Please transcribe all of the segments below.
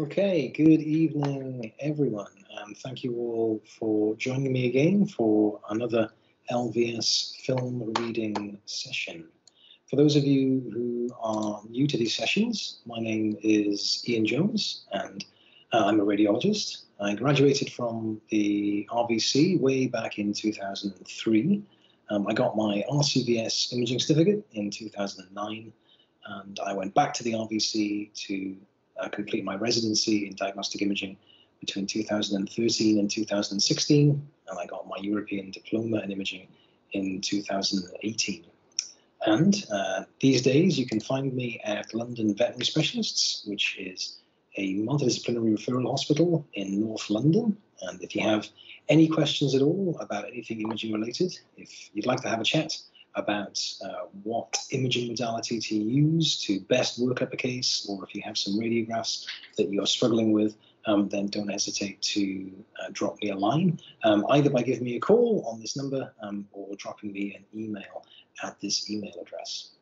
Okay, good evening, everyone. Um, thank you all for joining me again for another LVS film reading session. For those of you who are new to these sessions, my name is Ian Jones and uh, I'm a radiologist. I graduated from the RVC way back in 2003. Um, I got my RCVS imaging certificate in 2009 and I went back to the RVC to uh, complete my residency in diagnostic imaging between 2013 and 2016, and I got my European diploma in imaging in 2018. And uh, these days, you can find me at London Veterinary Specialists, which is a multidisciplinary referral hospital in North London. And if you have any questions at all about anything imaging related, if you'd like to have a chat, about uh, what imaging modality to use to best work up a case, or if you have some radiographs that you're struggling with, um, then don't hesitate to uh, drop me a line, um, either by giving me a call on this number um, or dropping me an email at this email address.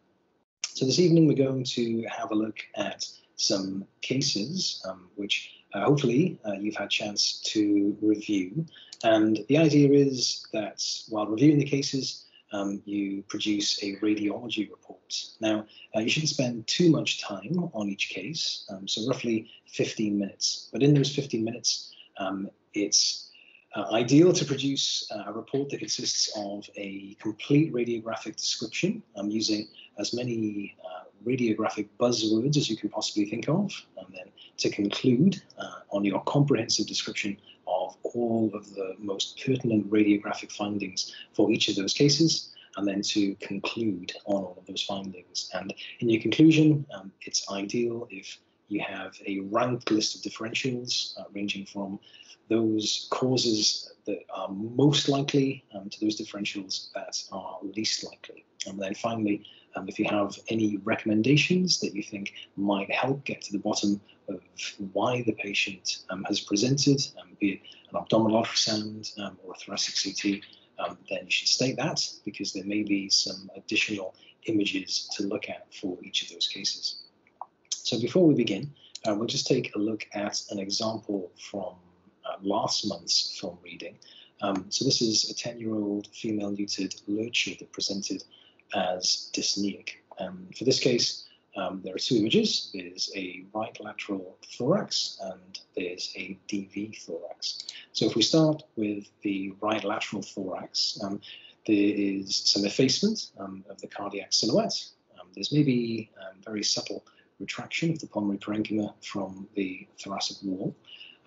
So this evening we're going to have a look at some cases um, which uh, hopefully uh, you've had a chance to review. And the idea is that while reviewing the cases, um, you produce a radiology report. Now, uh, you shouldn't spend too much time on each case, um, so roughly 15 minutes. But in those 15 minutes, um, it's uh, ideal to produce uh, a report that consists of a complete radiographic description um, using as many uh, radiographic buzzwords as you can possibly think of, and then to conclude uh, on your comprehensive description of all of the most pertinent radiographic findings for each of those cases, and then to conclude on all of those findings. And in your conclusion, um, it's ideal if you have a ranked list of differentials uh, ranging from those causes that are most likely um, to those differentials that are least likely. And then finally, um, if you have any recommendations that you think might help get to the bottom of why the patient um, has presented, um, be it an abdominal ultrasound um, or a thoracic CT, um, then you should state that because there may be some additional images to look at for each of those cases. So before we begin, uh, we'll just take a look at an example from uh, last month's film reading. Um, so this is a 10-year-old female neutered lurcher that presented as dyspneic. And for this case, um, there are two images. There's a right lateral thorax and there's a DV thorax. So if we start with the right lateral thorax, um, there is some effacement um, of the cardiac silhouette. Um, there's maybe um, very subtle retraction of the pulmonary parenchyma from the thoracic wall.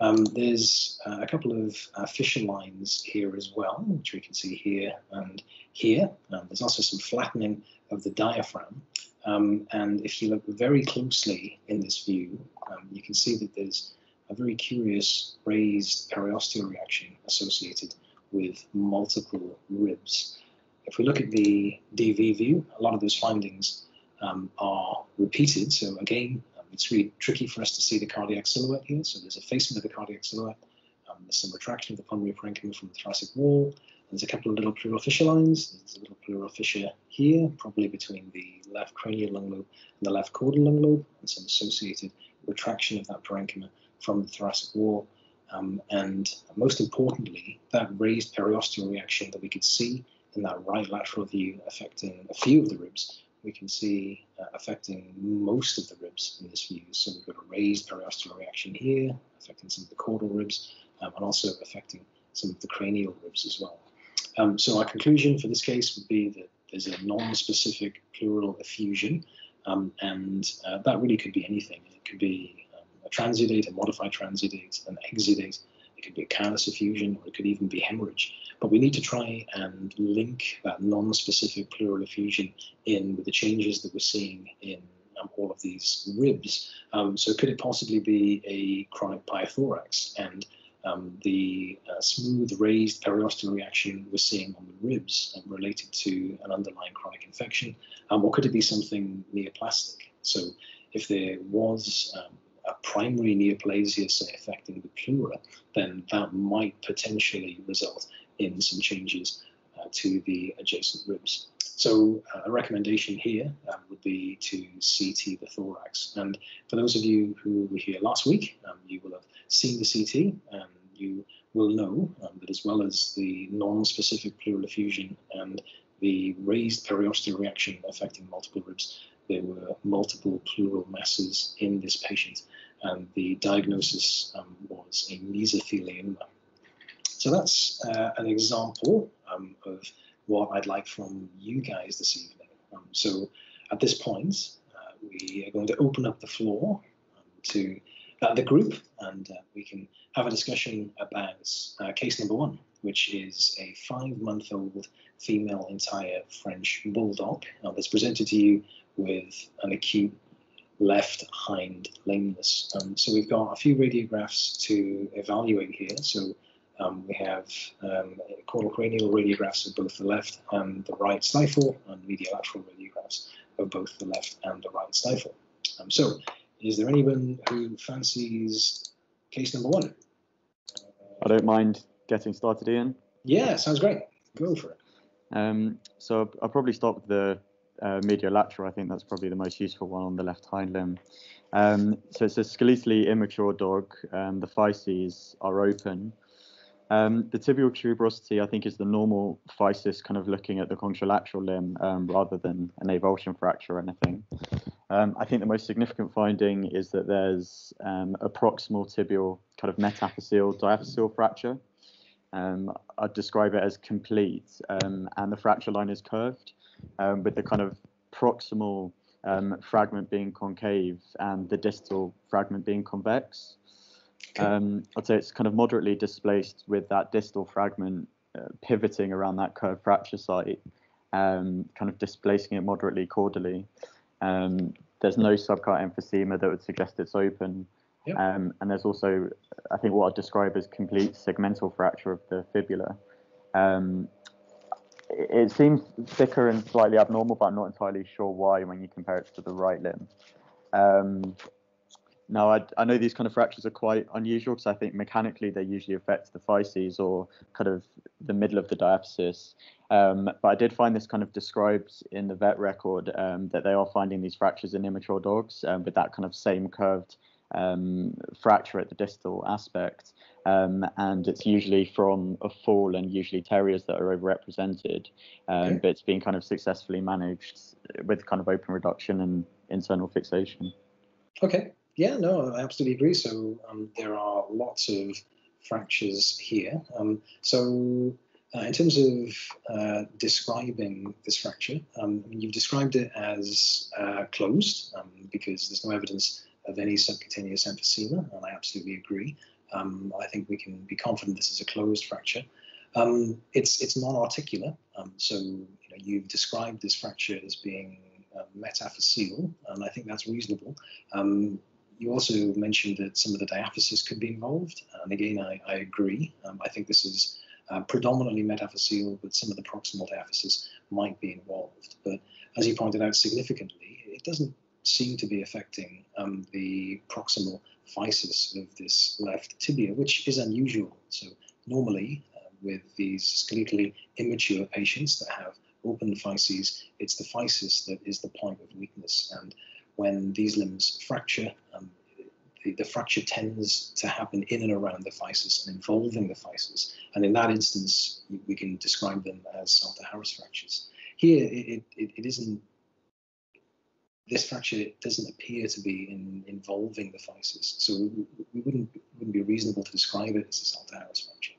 Um, there's uh, a couple of uh, fissure lines here as well, which we can see here and here. Um, there's also some flattening of the diaphragm. Um, and if you look very closely in this view, um, you can see that there's a very curious raised periosteal reaction associated with multiple ribs. If we look at the DV view, a lot of those findings um, are repeated. So again, it's really tricky for us to see the cardiac silhouette here. So there's effacement of the cardiac silhouette. Um, there's some retraction of the pulmonary parenchyma from the thoracic wall. There's a couple of little pleural fissure lines. There's a little pleural fissure here, probably between the left cranial lung lobe and the left caudal lung lobe, and some associated retraction of that parenchyma from the thoracic wall. Um, and most importantly, that raised periosteal reaction that we could see in that right lateral view affecting a few of the ribs we can see uh, affecting most of the ribs in this view. So we've got a raised periosteal reaction here, affecting some of the caudal ribs, um, and also affecting some of the cranial ribs as well. Um, so our conclusion for this case would be that there's a non-specific pleural effusion, um, and uh, that really could be anything. It could be um, a transudate, a modified transudate, an exudate, it could be a chylous effusion, or it could even be hemorrhage. But we need to try and link that non-specific pleural effusion in with the changes that we're seeing in um, all of these ribs. Um, so could it possibly be a chronic pyothorax and um, the uh, smooth raised periosteal reaction we're seeing on the ribs um, related to an underlying chronic infection, um, or could it be something neoplastic? So if there was um, a primary neoplasia, say, affecting the pleura, then that might potentially result in some changes uh, to the adjacent ribs. So uh, a recommendation here um, would be to CT the thorax. And for those of you who were here last week, um, you will have seen the CT and you will know um, that as well as the non-specific pleural effusion and the raised periosteal reaction affecting multiple ribs, there were multiple pleural masses in this patient, and the diagnosis um, was a mesothelioma. So that's uh, an example um, of what I'd like from you guys this evening. Um, so at this point, uh, we are going to open up the floor um, to uh, the group, and uh, we can have a discussion about uh, case number one, which is a five-month-old female entire French bulldog uh, that's presented to you with an acute left hind lameness. Um, so we've got a few radiographs to evaluate here. So um, we have um, caudal cranial radiographs of both the left and the right stifle, and mediolateral radiographs of both the left and the right stifle. Um, so, is there anyone who fancies case number one? I don't mind getting started, Ian. Yeah, sounds great. Go for it. Um, so I'll probably start with the uh, mediolateral. I think that's probably the most useful one on the left hind limb. Um, so it's a skeletally immature dog. Um, the physes are open. Um, the tibial tuberosity, I think, is the normal physis kind of looking at the contralateral limb um, rather than an avulsion fracture or anything. Um, I think the most significant finding is that there's um, a proximal tibial kind of metaphyseal diaphyseal fracture. Um, I'd describe it as complete, um, and the fracture line is curved, with the kind of proximal fragment being concave and the distal fragment being convex. Okay. Um, I'd say it's kind of moderately displaced with that distal fragment uh, pivoting around that curved fracture site, um, kind of displacing it moderately caudally. Um, there's no subcut emphysema that would suggest it's open. Yep. Um, and there's also, I think, what I'd describe as complete segmental fracture of the fibula. Um, it, it seems thicker and slightly abnormal, but I'm not entirely sure why when you compare it to the right limb. Um, now, I, I know these kind of fractures are quite unusual because I think mechanically they usually affect the physes or kind of the middle of the diaphysis. Um, but I did find this kind of described in the vet record um, that they are finding these fractures in immature dogs um, with that kind of same curved um, fracture at the distal aspect. Um, and it's usually from a fall and usually terriers that are overrepresented. Um, okay. But it's been kind of successfully managed with kind of open reduction and internal fixation. Okay, yeah, no, I absolutely agree. So um, there are lots of fractures here. Um, so uh, in terms of uh, describing this fracture, um, you've described it as uh, closed um, because there's no evidence of any subcutaneous emphysema, and I absolutely agree. Um, I think we can be confident this is a closed fracture. Um, it's it's non-articular, so you know, you've described this fracture as being uh, metaphyseal, and I think that's reasonable. Um, you also mentioned that some of the diaphysis could be involved, and again, I, I agree. Um, I think this is uh, predominantly metaphyseal, but some of the proximal diaphysis might be involved. But as you pointed out significantly, it doesn't seem to be affecting um, the proximal physis of this left tibia, which is unusual. So normally, uh, with these skeletally immature patients that have open physes, it's the physis that is the point of weakness. And when these limbs fracture, um, the, the, fracture tends to happen in and around the physis and involving the physis. And in that instance, we can describe them as Salter-Harris fractures. Here, it, it, it isn't, this fracture doesn't appear to be in, involving the physis. So we, we wouldn't, wouldn't be reasonable to describe it as a Salter-Harris fracture.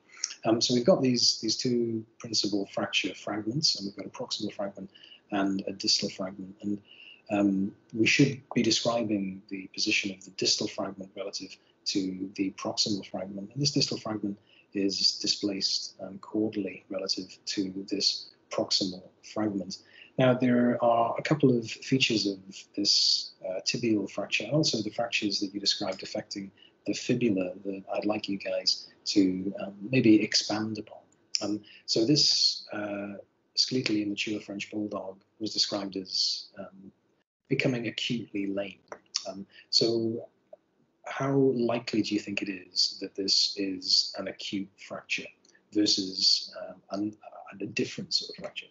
Um, so we've got these, these two principal fracture fragments, and we've got a proximal fragment and a distal fragment. And um, we should be describing the position of the distal fragment relative to the proximal fragment. And this distal fragment is displaced um, caudally relative to this proximal fragment. Now, there are a couple of features of this uh, tibial fracture, and also the fractures that you described affecting the fibula that I'd like you guys to um, maybe expand upon. Um, so this uh, skeletally immature French bulldog was described as um, becoming acutely lame. Um, so, how likely do you think it is that this is an acute fracture versus um, an, a different sort of fracture?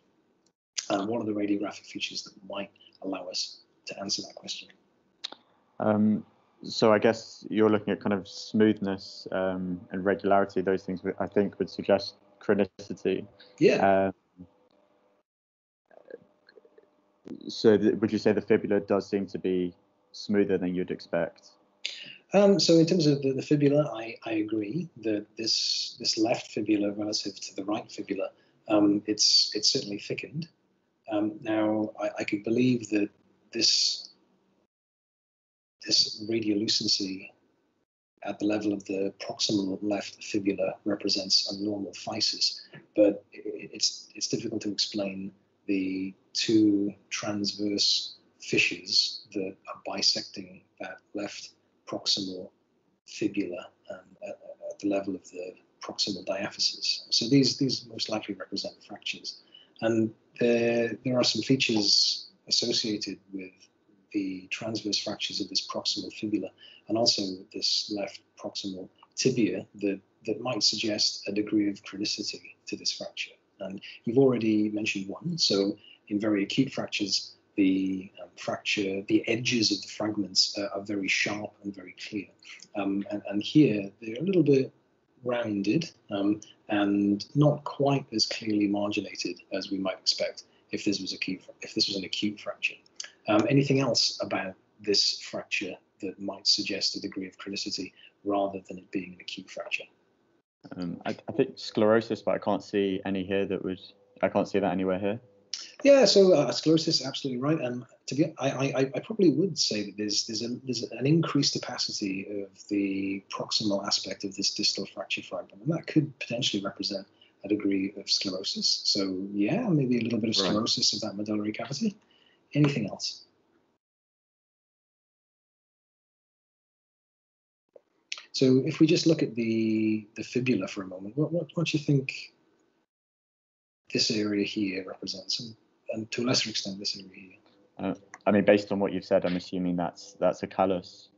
Um, what are the radiographic features that might allow us to answer that question? Um, so I guess you're looking at kind of smoothness um, and regularity. Those things I think would suggest chronicity. Yeah. Um, so th- would you say the fibula does seem to be smoother than you'd expect? Um, so in terms of the, the fibula, I, I, agree that this this left fibula relative to the right fibula, um, it's it's certainly thickened. Um, now I, I could believe that this this radiolucency at the level of the proximal left fibula represents a normal physis, but it's it's difficult to explain the two transverse fissures that are bisecting that left proximal fibula um, at, at, the level of the proximal diaphysis. So these these most likely represent fractures, and there there are some features associated with the transverse fractures of this proximal fibula and also this left proximal tibia that that might suggest a degree of chronicity to this fracture. And you've already mentioned one. So in very acute fractures, the um, fracture, the edges of the fragments uh, are very sharp and very clear. Um, and, and, here they're a little bit rounded um, and not quite as clearly marginated as we might expect if this was acute, if this was an acute fracture. Um, anything else about this fracture that might suggest a degree of chronicity rather than it being an acute fracture? Um, I, I, think sclerosis, but I can't see any here that would. I can't see that anywhere here. Yeah, so uh, sclerosis, absolutely right. And to be, I, I, I probably would say that there's there's, a, there's an increased opacity of the proximal aspect of this distal fracture fragment, and that could potentially represent a degree of sclerosis. So yeah, maybe a little bit of sclerosis right. of that medullary cavity. Anything else? So if we just look at the the fibula for a moment, what what, what do you think this area here represents, and, and to a lesser extent this area here? Uh, I mean, based on what you've said, I'm assuming that's that's a callus.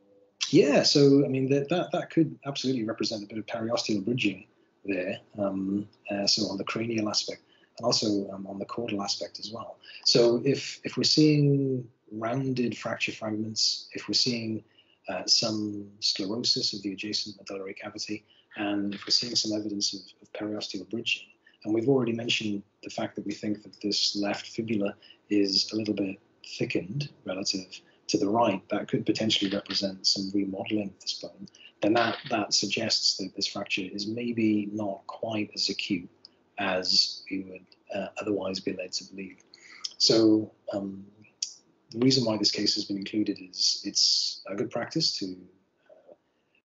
Yeah, so I mean that that, that could absolutely represent a bit of periosteal bridging there. Um, uh, so on the cranial aspect, and also um, on the caudal aspect as well. So if if we're seeing rounded fracture fragments, if we're seeing uh, some sclerosis of the adjacent medullary cavity, and if we're seeing some evidence of, of periosteal bridging, and we've already mentioned the fact that we think that this left fibula is a little bit thickened relative to the right, that could potentially represent some remodeling of this bone, then that, that suggests that this fracture is maybe not quite as acute as we would uh, otherwise be led to believe. So um, the reason why this case has been included is it's a good practice to uh,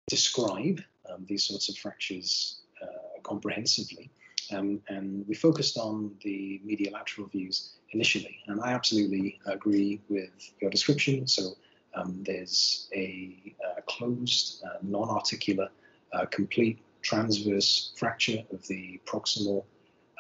describe um, these sorts of fractures uh, comprehensively. Um, and we focused on the medial-lateral views initially, and I absolutely agree with your description. So um, there's a uh, closed, uh, non-articular, uh, complete transverse fracture of the proximal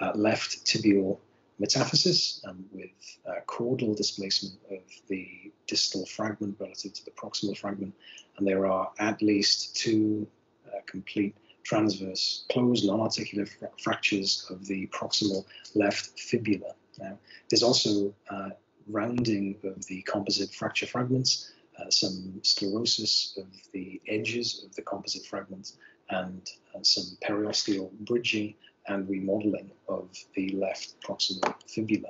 uh, left tibial metaphysis um, with uh, caudal displacement of the distal fragment relative to the proximal fragment. And there are at least two uh, complete transverse closed non-articular fra fractures of the proximal left fibula. Now, there's also uh, rounding of the composite fracture fragments, uh, some sclerosis of the edges of the composite fragments, and uh, some periosteal bridging and remodeling of the left proximal fibula.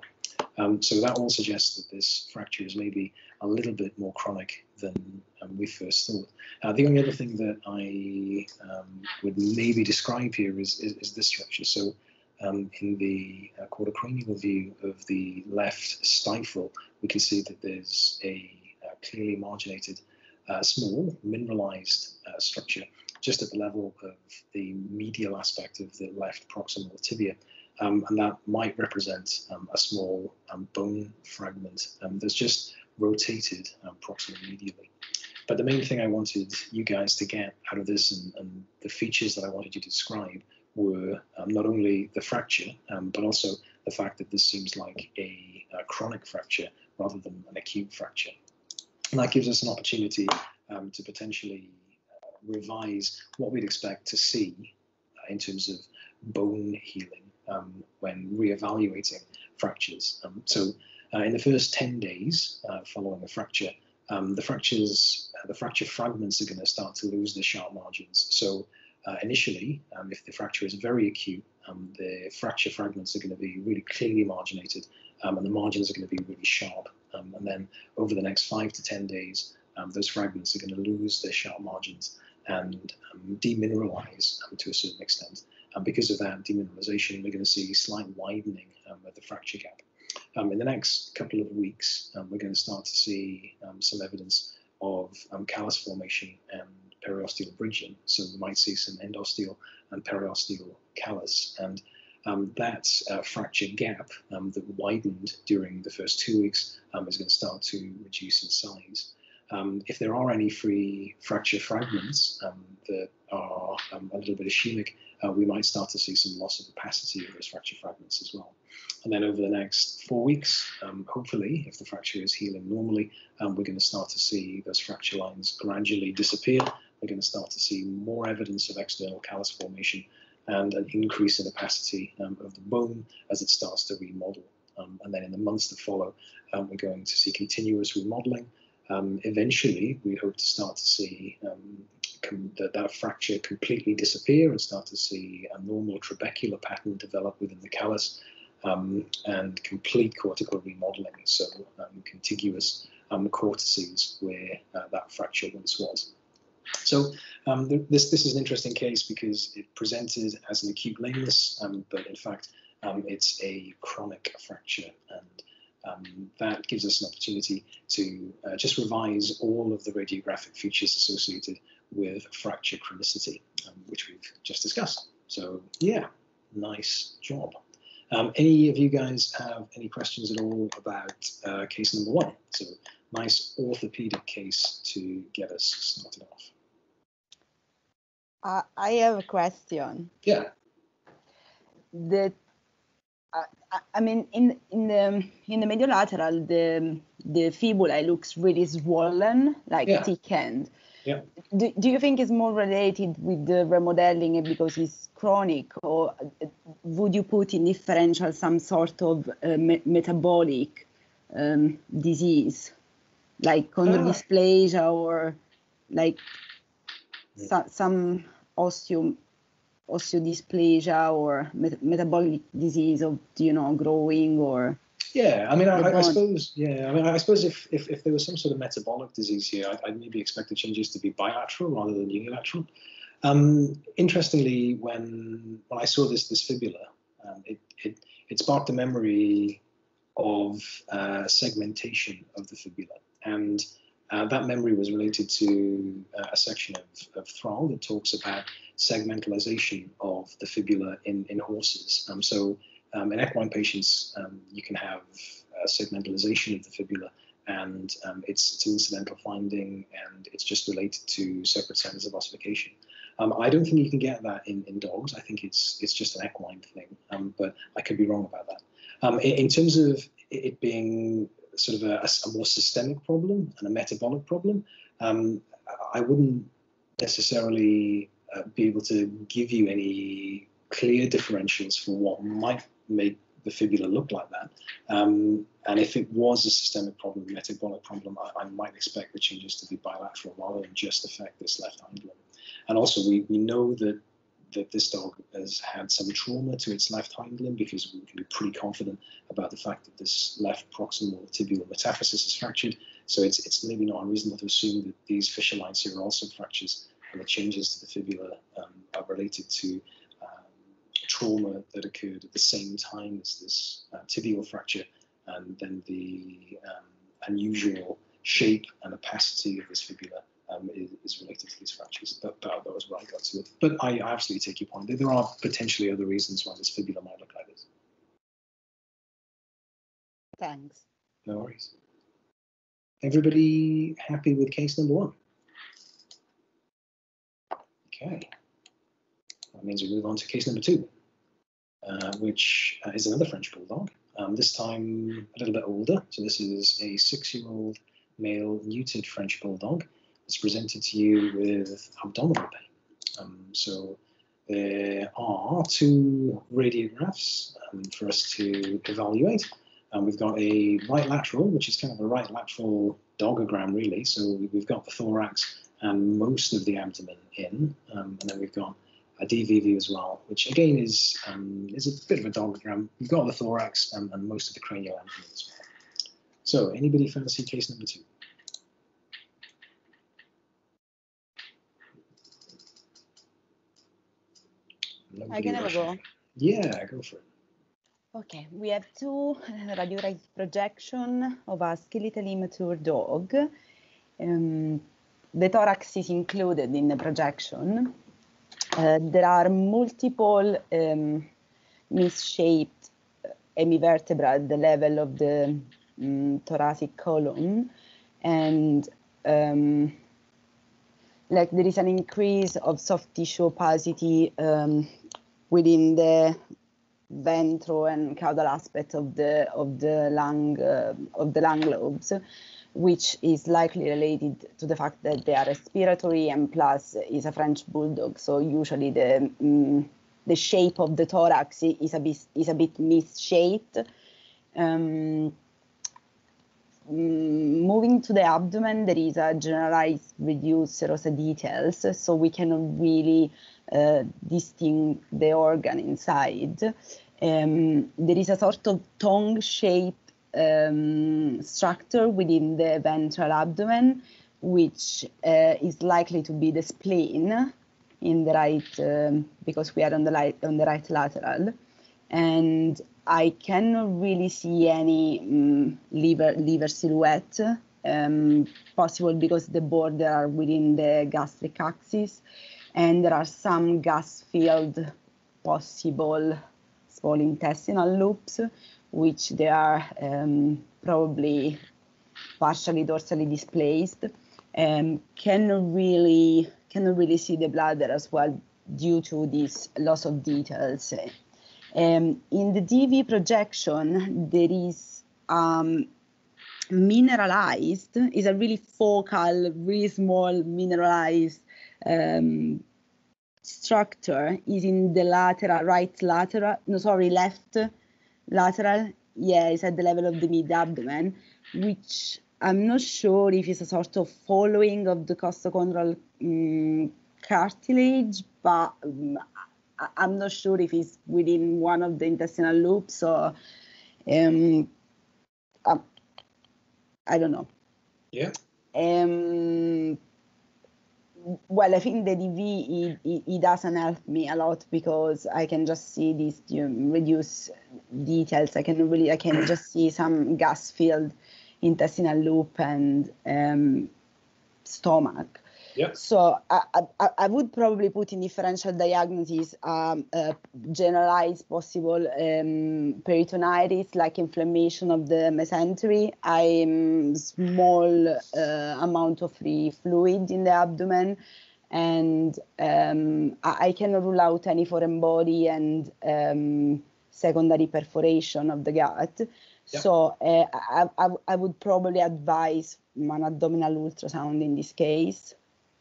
Um, so that all suggests that this fracture is maybe a little bit more chronic than um, we first thought. Uh, the only other thing that I um, would maybe describe here is, is, is this structure. So um, in the uh, view of the left stifle, we can see that there's a uh, clearly marginated, uh, small mineralized uh, structure just at the level of the medial aspect of the left proximal tibia. Um, and that might represent um, a small um, bone fragment um, that's just rotated um, proximally medially. But the main thing I wanted you guys to get out of this and, and the features that I wanted you to describe were um, not only the fracture, but also the fact that this seems like a, a, chronic fracture rather than an acute fracture. And that gives us an opportunity to potentially revise what we'd expect to see uh, in terms of bone healing um, when re-evaluating fractures. Um, so uh, in the first 10 days uh, following a fracture, um, the fractures, uh, the fracture fragments are going to start to lose their sharp margins. So uh, initially, um, if the fracture is very acute, um, the fracture fragments are going to be really clearly marginated um, and the margins are going to be really sharp. Um, and then over the next five to 10 days, um, those fragments are going to lose their sharp margins and demineralize to a certain extent. And because of that demineralization, we're going to see slight widening of the fracture gap. Um, in the next couple of weeks, um, we're going to start to see um, some evidence of callus formation and periosteal bridging. So we might see some endosteal and periosteal callus. And um, that uh, fracture gap um, that widened during the first two weeks um, is going to start to reduce in size. If there are any free fracture fragments that are a little bit ischemic, uh, we might start to see some loss of opacity of those fracture fragments as well. And then over the next four weeks, um, hopefully, if the fracture is healing normally, um, we're going to start to see those fracture lines gradually disappear. We're going to start to see more evidence of external callus formation and an increase in opacity um, of the bone as it starts to remodel. Um, and then in the months that follow, um, we're going to see continuous remodeling. Um, eventually, we hope to start to see that, that fracture completely disappear and start to see a normal trabecular pattern develop within the callus um, and complete cortical remodeling, so um, contiguous um, cortices where uh, that fracture once was. So um, th this this is an interesting case because it presented as an acute lameness, um, but in fact um, it's a chronic fracture, and um, that gives us an opportunity to uh, just revise all of the radiographic features associated with fracture chronicity, um, which we've just discussed. So yeah, nice job. Um, any of you guys have any questions at all about uh, case number one? So nice orthopedic case to get us started off. Uh, I have a question. Yeah. The uh, I mean, in in the in the mediolateral, the the fibula looks really swollen, like yeah. thickened. Yeah. Do, do you think it's more related with the remodeling because it's chronic, or would you put in differential some sort of uh, me metabolic um, disease, like chondrodysplasia ah. or like yeah. so, some osteo osteodysplasia or met metabolic disease of you know growing or yeah, I mean, I, I, suppose. Yeah, I mean, I suppose if, if, if there was some sort of metabolic disease here, I'd, I'd maybe expect the changes to be bilateral rather than unilateral. Um, interestingly, when when I saw this this fibula, um, it, it it sparked a memory of uh, segmentation of the fibula, and uh, that memory was related to uh, a section of, of Thrall that talks about segmentalization of the fibula in in horses. Um, so um, in equine patients, um, you can have segmentalization of the fibula, and um, it's, it's, an incidental finding, and it's just related to separate centers of ossification. Um, I don't think you can get that in, in dogs. I think it's it's just an equine thing, um, but I could be wrong about that. Um, in, in, terms of it being sort of a, a, more systemic problem and a metabolic problem, I wouldn't necessarily uh, be able to give you any clear differentials for what might make the fibula look like that. Um, and if it was a systemic problem, metabolic problem, I, I, might expect the changes to be bilateral rather than just affect this left hind limb. And also, we, we know that that this dog has had some trauma to its left hind limb because we can be pretty confident about the fact that this left proximal tibial metaphysis is fractured. So it's, it's maybe not unreasonable to assume that these fissure lines here are also fractures and the changes to the fibula um, are related to trauma that occurred at the same time as this uh, tibial fracture, and then the um, unusual shape and opacity of this fibula um, is, is, related to these fractures. That, that, that, was where I got to it. But I absolutely take your point. There are potentially other reasons why this fibula might look like this. Thanks. No worries. Everybody happy with case number one? Okay. That means we move on to case number two. Uh, which uh, is another French bulldog. Um, this time a little bit older. So this is a six-year-old male neutered French bulldog. It's presented to you with abdominal pain. Um, so there are two radiographs um, for us to evaluate. Um, we've got a right lateral, which is kind of a right lateral dogogram, really. So we've got the thorax and most of the abdomen in, um, and then we've got a DVV as well, which again is um, is a bit of a dogogram. We've got the thorax and, and most of the cranial abdomen as well. So, anybody fancy case number two? I can have a go. Yeah, I go for it. Okay, we have two radiographic projection of a skeletally mature dog. Um, the thorax is included in the projection. Uh, there are multiple um, misshaped hemivertebra at the level of the um, thoracic column, and um, like there is an increase of soft tissue opacity um, within the ventral and caudal aspect of the of the lung uh, of the lung lobes, which is likely related to the fact that they are respiratory and plus is a French bulldog. So usually the um, the shape of the thorax is a bit is a bit misshaped. Um, moving to the abdomen, there is a generalized reduced serosa details, so we cannot really uh, distinct the organ inside. Um, there is a sort of tongue-shaped um, structure within the ventral abdomen, which uh, is likely to be the spleen in the right, um, because we are on the, right, on the right lateral. And I cannot really see any um, liver, liver silhouette, um, possible because the border are within the gastric axis and there are some gas-filled possible small intestinal loops, which they are um, probably partially dorsally displaced. Um, really cannot really see the bladder as well due to this loss of details. Um, in the DV projection, there is um, mineralized, is a really focal, really small mineralized um, structure is in the lateral, right lateral, no, sorry, left lateral. Yeah, it's at the level of the mid abdomen, which I'm not sure if it's a sort of following of the costochondral um, cartilage, but um, I, am not sure if it's within one of the intestinal loops or um, um I don't know. Yeah. Um, well, I think the DV it, it, doesn't help me a lot because I can just see these you know, reduce details. I can really I can just see some gas filled intestinal loop and um, stomach. Yeah. So I, I, I, would probably put in differential diagnosis um, uh, generalized possible um, peritonitis, like inflammation of the mesentery, I'm small uh, amount of free fluid in the abdomen, and um, I, I cannot rule out any foreign body and um, secondary perforation of the gut. Yep. So uh, I, I, I would probably advise an abdominal ultrasound in this case.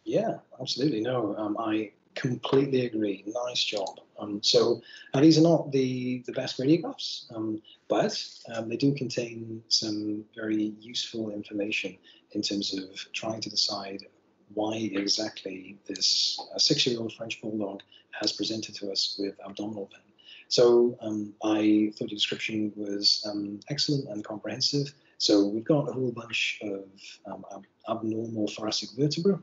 Yeah, absolutely. No, um, I completely agree. Nice job. Um, so now these are not the, the best radiographs, um, but um, they do contain some very useful information in terms of trying to decide why exactly this uh, six-year-old French bulldog has presented to us with abdominal pain. So um, I thought the description was um, excellent and comprehensive. So we've got a whole bunch of um, ab- abnormal thoracic vertebra,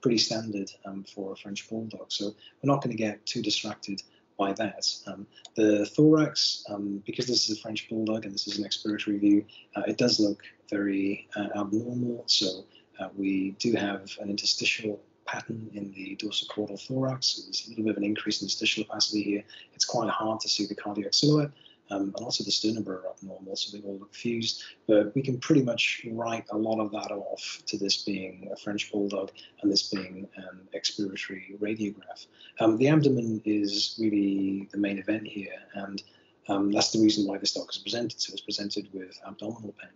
pretty standard um, for a French bulldog. So we're not going to get too distracted by that. Um, the thorax, um, because this is a French bulldog and this is an expiratory view, uh, it does look very uh, abnormal. So uh, we do have an interstitial pattern in the dorsocaudal thorax. So there's a little bit of an increase in interstitial opacity here. It's quite hard to see the cardiac silhouette um, and also the sternum are abnormal, so they all look fused. But we can pretty much write a lot of that off to this being a French bulldog and this being an expiratory radiograph. Um, the abdomen is really the main event here, and um, that's the reason why this dog is presented. So it's presented with abdominal pain.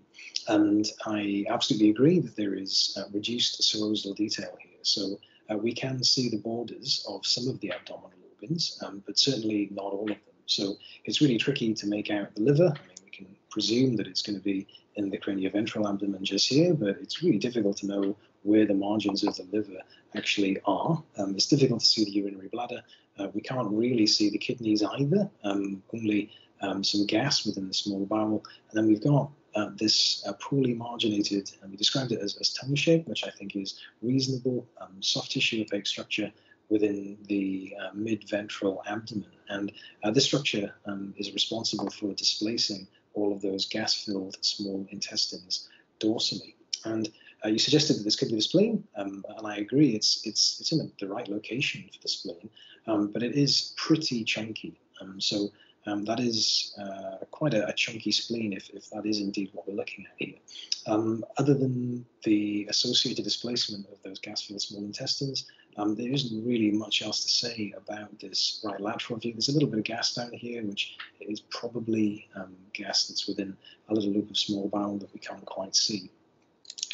And I absolutely agree that there is reduced serosal detail here. So uh, we can see the borders of some of the abdominal organs, um, but certainly not all of them. So it's really tricky to make out the liver. I mean, we can presume that it's going to be in the cranioventral abdomen just here, but it's really difficult to know where the margins of the liver actually are. Um, it's difficult to see the urinary bladder. Uh, we can't really see the kidneys either, um, only um, some gas within the small bowel. And then we've got uh, this uh, poorly marginated, and we described it as, as tongue shape, which I think is reasonable, um, soft tissue opaque structure within the uh, mid-ventral abdomen. And uh, this structure um, is responsible for displacing all of those gas-filled small intestines dorsally. And uh, you suggested that this could be the spleen, um, and I agree. It's it's it's in the right location for the spleen, um, but it is pretty chunky. Um, so um, that is uh, quite a, a, chunky spleen, if, if that is indeed what we're looking at here. Um, other than the associated displacement of those gas-filled small intestines, um, there isn't really much else to say about this right lateral view. There's a little bit of gas down here, which is probably um, gas that's within a little loop of small bowel that we can't quite see.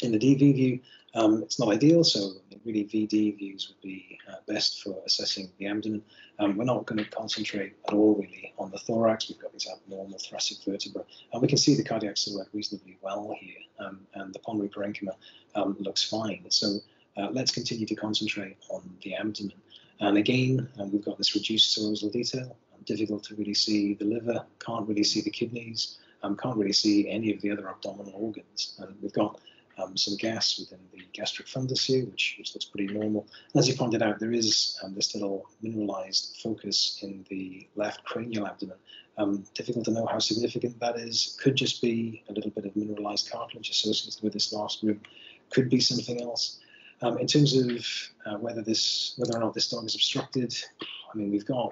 In the DV view, um, it's not ideal, so really VD views would be uh, best for assessing the abdomen. Um, we're not going to concentrate at all really on the thorax. We've got these abnormal thoracic vertebrae, and we can see the cardiac silhouette reasonably well here, um, and the pulmonary parenchyma um, looks fine. So uh, let's continue to concentrate on the abdomen. And again, um, we've got this reduced serosal detail, difficult to really see the liver, can't really see the kidneys, um, can't really see any of the other abdominal organs. And we've got um, some gas within the gastric fundus here, which, which looks pretty normal. As you pointed out, there is um, this little mineralized focus in the left cranial abdomen. Um, difficult to know how significant that is. Could just be a little bit of mineralized cartilage associated with this last group. Could be something else. Um, in terms of uh, whether this, whether or not this dog is obstructed, I mean, we've got,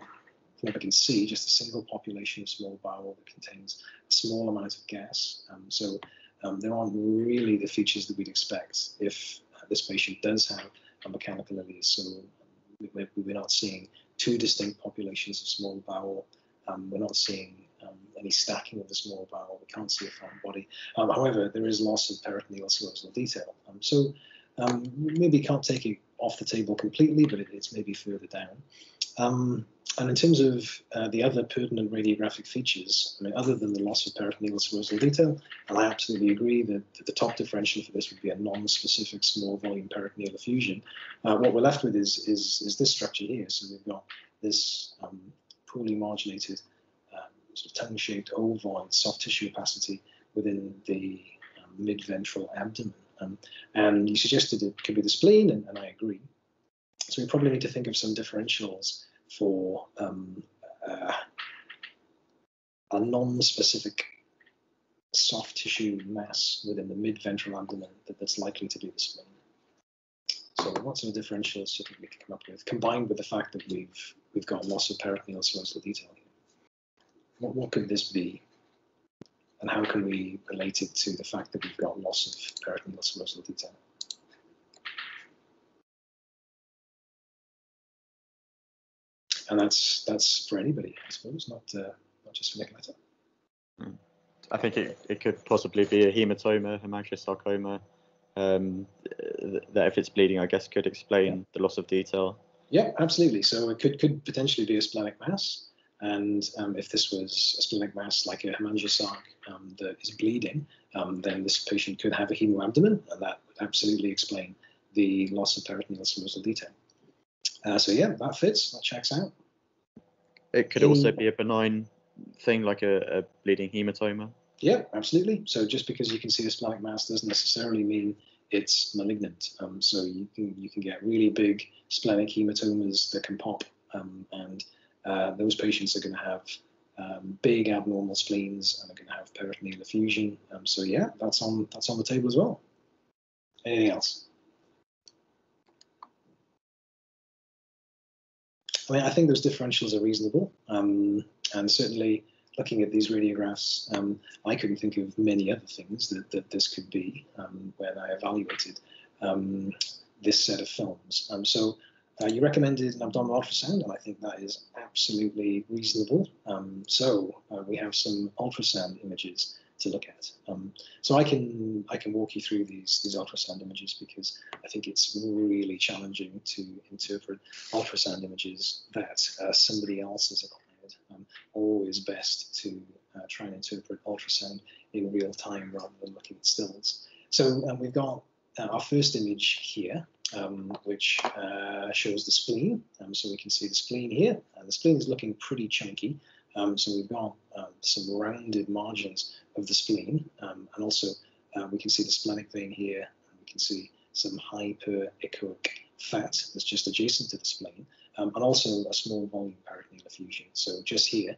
from what we can see, just a single population of small bowel that contains a small amount of gas. Um, so um, there aren't really the features that we'd expect if uh, this patient does have a mechanical ileus. So we're, we're, not seeing two distinct populations of small bowel. Um, we're not seeing um, any stacking of the small bowel. We can't see a foreign body. Um, however, there is loss of peritoneal serosal detail. So um, maybe can't take it off the table completely, but it, it's maybe further down. Um, and in terms of uh, the other pertinent radiographic features, I mean, other than the loss of peritoneal serosal detail, and I absolutely agree that, that the top differential for this would be a non-specific small volume peritoneal effusion. Uh, what we're left with is, is, is this structure here. So we've got this um, poorly marginated, um, sort of tongue-shaped ovoid soft tissue opacity within the um, mid-ventral abdomen. Um, and you suggested it could be the spleen, and, and, I agree. So we probably need to think of some differentials for um, uh, a non-specific soft tissue mass within the mid-ventral abdomen that, that's likely to be the spleen. So what sort of differentials think we come up with, combined with the fact that we've we've got loss of peritoneal serosal detail here? What, what could this be? And how can we relate it to the fact that we've got loss of peritoneal serosal detail? And that's that's for anybody, I suppose, not uh, not just for Nicoletta. Hmm. I think it, it could possibly be a hematoma, hemangiosarcoma, um, that if it's bleeding, I guess could explain yeah. the loss of detail. Yeah, absolutely. So it could could potentially be a splenic mass. And um, if this was a splenic mass like a hemangiosarc um, that is bleeding, um, then this patient could have a hemoabdomen, and that would absolutely explain the loss of peritoneal serosal detail. Uh, so yeah, that fits, that checks out. It could In, also be a benign thing like a, a, bleeding hematoma. Yeah, absolutely. So just because you can see a splenic mass doesn't necessarily mean it's malignant. Um, so you can you can get really big splenic hematomas that can pop um, and uh, those patients are going to have um, big abnormal spleens and are going to have peritoneal effusion. Um, so yeah, that's on that's on the table as well. Anything else? I mean, I think those differentials are reasonable, um, and certainly looking at these radiographs, um, I couldn't think of many other things that, that this could be um, when I evaluated um, this set of films. so uh, you recommended an abdominal ultrasound, and I think that is absolutely reasonable. Um, so uh, we have some ultrasound images to look at. Um, so I can I can walk you through these these ultrasound images because I think it's really challenging to interpret ultrasound images that uh, somebody else has acquired. Um, always best to uh, try and interpret ultrasound in real time rather than looking at stills. So um, we've got our first image here, um, which uh, shows the spleen. Um, so we can see the spleen here, and the spleen is looking pretty chunky. Um, so we've got um, some rounded margins of the spleen, um, and also uh, we can see the splenic vein here, we can see some hyperechoic fat that's just adjacent to the spleen, um, and also a small volume peritoneal effusion. So just here,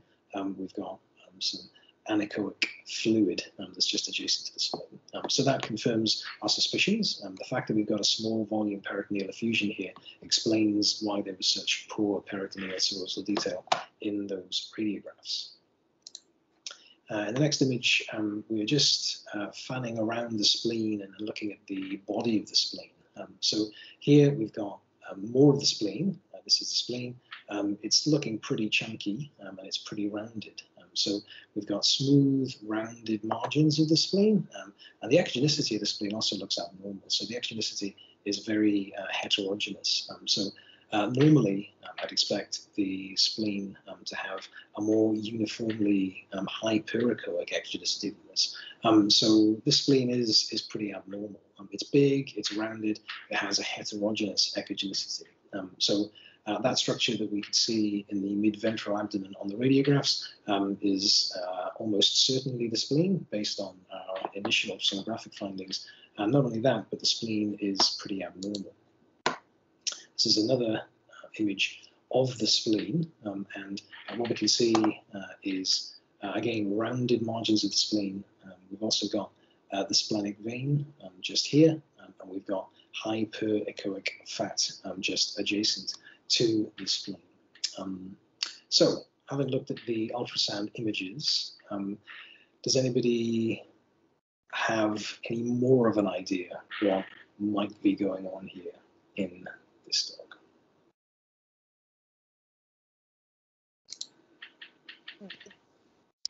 we've got some anechoic fluid um, that's just adjacent to the spleen. Um, so that confirms our suspicions. Um, the fact that we've got a small volume peritoneal effusion here explains why there was such poor peritoneal serosal detail in those radiographs. Uh, in the next image, um, we are just uh, fanning around the spleen and looking at the body of the spleen. Um, so here we've got um, more of the spleen. Uh, this is the spleen. It's looking pretty chunky and it's pretty rounded. Um, so we've got smooth, rounded margins of the spleen, and the echogenicity of the spleen also looks abnormal. So the echogenicity is very uh, heterogeneous. so uh, normally, um, I'd expect the spleen um, to have a more uniformly um, hyperechoic echogenicity than this. Um, so this spleen is, is pretty abnormal. Um, it's big, it's rounded, it has a heterogeneous echogenicity. Um, so uh, that structure that we could see in the mid-ventral abdomen on the radiographs is uh, almost certainly the spleen based on our initial sonographic findings. And not only that, but the spleen is pretty abnormal. This is another uh, image of the spleen, um, and what we can see uh, is, uh, again, rounded margins of the spleen. Um, we've also got the splenic vein um, just here, um, and we've got hyperechoic fat um, just adjacent to the spleen. Um, so, having looked at the ultrasound images, does anybody have any more of an idea what might be going on here in this dog.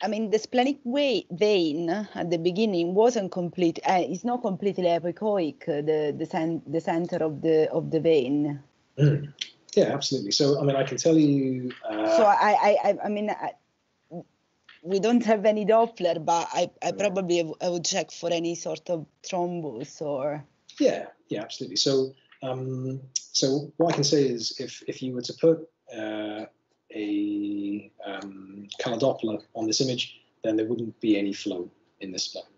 I mean, the splenic vein at the beginning wasn't complete. Uh, it's not completely epicoic. Uh, the the, cen- the center of the of the vein. Mm. Yeah, absolutely. So, I mean, I can tell you. Uh, so, I, I, I mean, I, we don't have any Doppler, but I, I probably I would check for any sort of thrombus or. Yeah, yeah, absolutely. So, um, so what I can say is if, if you were to put uh, a um, color Doppler on this image, then there wouldn't be any flow in this splenic.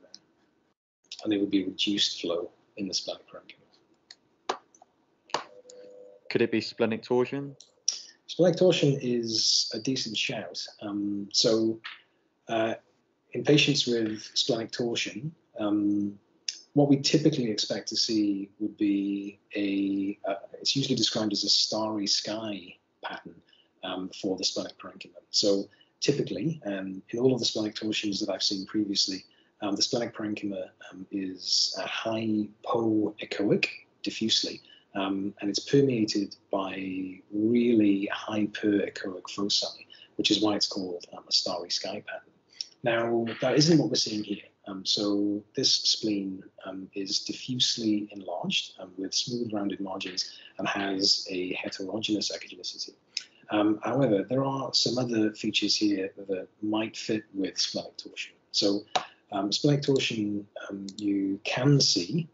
And there would be reduced flow in the splenic parenchyma. Could it be splenic torsion? Splenic torsion is a decent shout. Um, so uh, in patients with splenic torsion, um, what we typically expect to see would be a, uh, it's usually described as a starry sky pattern um, for the splenic parenchyma. So typically, um, in all of the splenic torsions that I've seen previously, um, the splenic parenchyma um, is a high hypoechoic diffusely, um, and it's permeated by really hyperechoic foci, which is why it's called um, a starry sky pattern. Now, that isn't what we're seeing here. Um, so this spleen um, is diffusely enlarged um, with smooth rounded margins and has a heterogeneous echogenicity. Um, however, there are some other features here that might fit with splenic torsion. So splenic torsion, you can see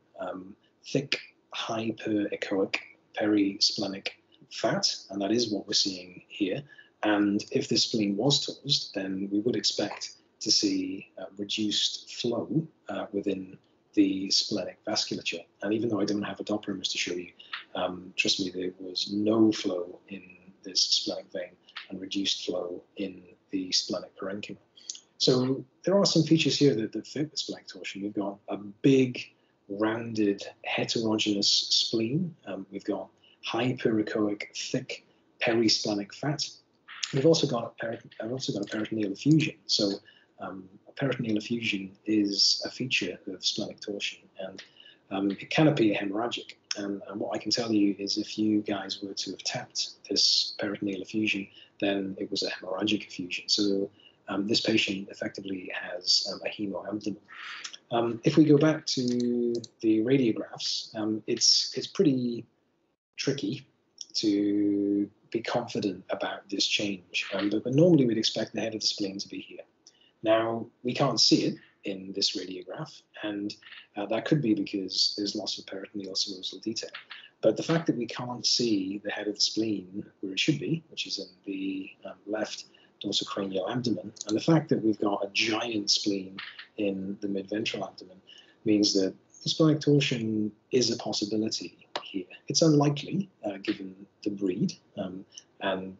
thick hyperechoic perisplenic fat, and that is what we're seeing here. And if this spleen was torsed, then we would expect to see uh, reduced flow uh, within the splenic vasculature. And even though I don't have a Doppler image to show you, um, trust me, there was no flow in this splenic vein and reduced flow in the splenic parenchyma. So there are some features here that, that fit with splenic torsion. We've got a big, rounded, heterogeneous spleen. Um, we've got hyperechoic, thick perisplenic fat. We've also got a, I've also got a peritoneal effusion. So um, peritoneal effusion is a feature of splenic torsion, and um, it can appear hemorrhagic. And, and, what I can tell you is if you guys were to have tapped this peritoneal effusion, then it was a hemorrhagic effusion. So um, this patient effectively has um, a hemoabdomen. Um, if we go back to the radiographs, um, it's it's pretty tricky to be confident about this change. Um, but, but, normally we'd expect the head of the spleen to be here. Now we can't see it in this radiograph, and uh, that could be because there's loss of peritoneal serosal detail. But the fact that we can't see the head of the spleen where it should be, which is in the um, left dorsocranial abdomen, and the fact that we've got a giant spleen in the midventral abdomen means that splenic torsion is a possibility here. It's unlikely, uh, given the breed um, and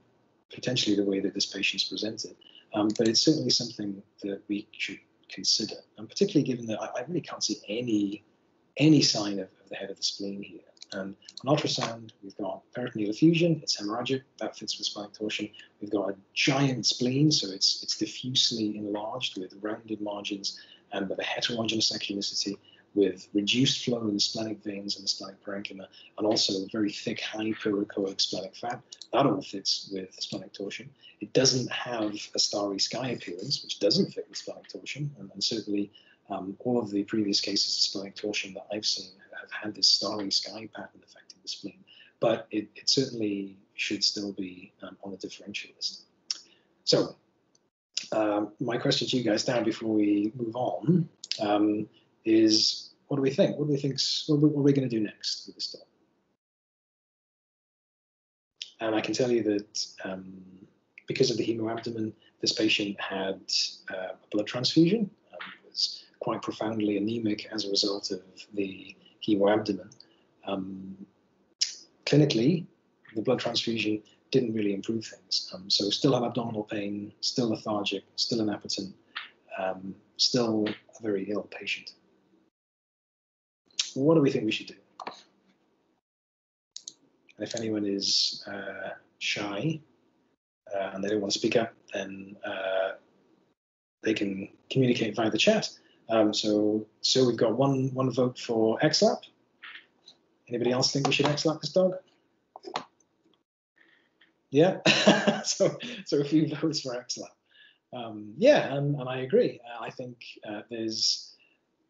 potentially the way that this patient's presented, um, but it's certainly something that we should consider, and particularly given that I, I really can't see any any sign of, of, the head of the spleen here. And on ultrasound, we've got peritoneal effusion, it's hemorrhagic, that fits with splenic torsion. We've got a giant spleen, so it's it's diffusely enlarged with rounded margins and with a heterogeneous echonicity with reduced flow in the splenic veins and the splenic parenchyma, and also very thick hyperechoic splenic fat. That all fits with splenic torsion. It doesn't have a starry sky appearance, which doesn't fit with splenic torsion, and, and certainly um, all of the previous cases of splenic torsion that I've seen have had this starry sky pattern affecting the spleen. But it, it certainly should still be um, on the differential list. So um, my question to you guys now before we move on um, is what do we think? What do we think? What, are we going to do next with this dog? And I can tell you that um, because of the hemoabdomen, this patient had uh, a blood transfusion, um, was quite profoundly anemic as a result of the hemoabdomen. Um, clinically, the blood transfusion didn't really improve things. Um, so still have abdominal pain, still lethargic, still inappetent, um, still a very ill patient what do we think we should do? And if anyone is uh, shy uh, and they don't want to speak up, then uh, they can communicate via the chat. Um, so, so we've got one one vote for XLAP. Anybody else think we should XLAP this dog? Yeah. so, so a few votes for XLAP. Um, yeah, and, and I agree. I think uh, there's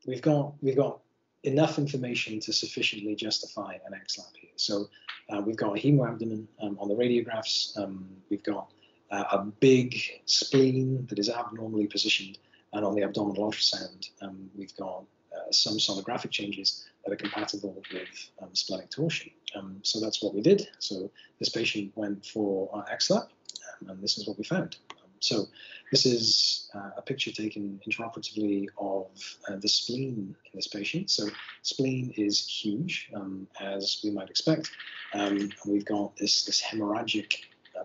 we've got we've got enough information to sufficiently justify an XLAP here. So uh, we've got a hemoabdomen um, on the radiographs. Um, we've got uh, a big spleen that is abnormally positioned. And on the abdominal ultrasound, um, we've got uh, some sonographic changes that are compatible with um, splenic torsion. Um, so that's what we did. So this patient went for our XLAP, um, and this is what we found. So this is uh, a picture taken intraoperatively of uh, the spleen in this patient. So spleen is huge, um, as we might expect. Um, we've got this, this hemorrhagic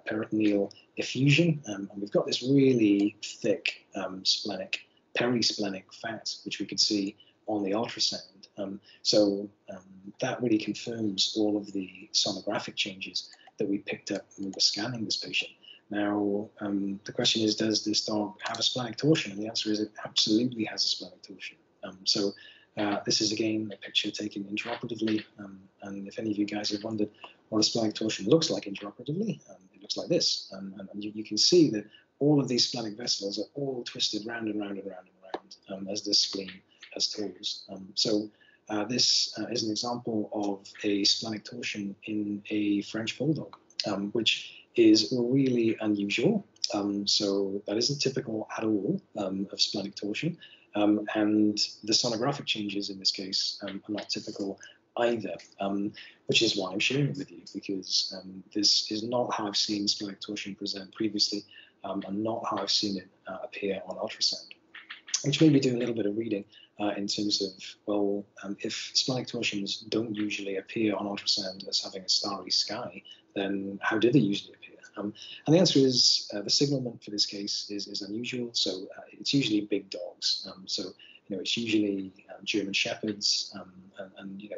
peritoneal effusion, um, and we've got this really thick um, splenic, perisplenic fat, which we could see on the ultrasound. Um, so um, that really confirms all of the sonographic changes that we picked up when we were scanning this patient. Now, um, the question is, does this dog have a splenic torsion? And the answer is it absolutely has a splenic torsion. Um, so uh, this is again a picture taken intraoperatively. Um, and if any of you guys have wondered what a splenic torsion looks like intraoperatively, um, it looks like this. Um, and, and you, you, can see that all of these splenic vessels are all twisted round and round and round and round um, as the spleen has torsed. so uh, this uh, is an example of a splenic torsion in a French bulldog, which is really unusual. Um, so that isn't typical at all um, of splenic torsion. Um, and the sonographic changes in this case um, are not typical either, um, which is why I'm sharing it with you, because um, this is not how I've seen splenic torsion present previously and not how I've seen it uh, appear on ultrasound, which made me do a little bit of reading uh, in terms of, well, um, if splenic torsions don't usually appear on ultrasound as having a starry sky, then how do they usually appear? Um, and the answer is uh, the signalment for this case is, is unusual. So uh, it's usually big dogs. Um, so you know it's usually um, German shepherds um, and, and, you know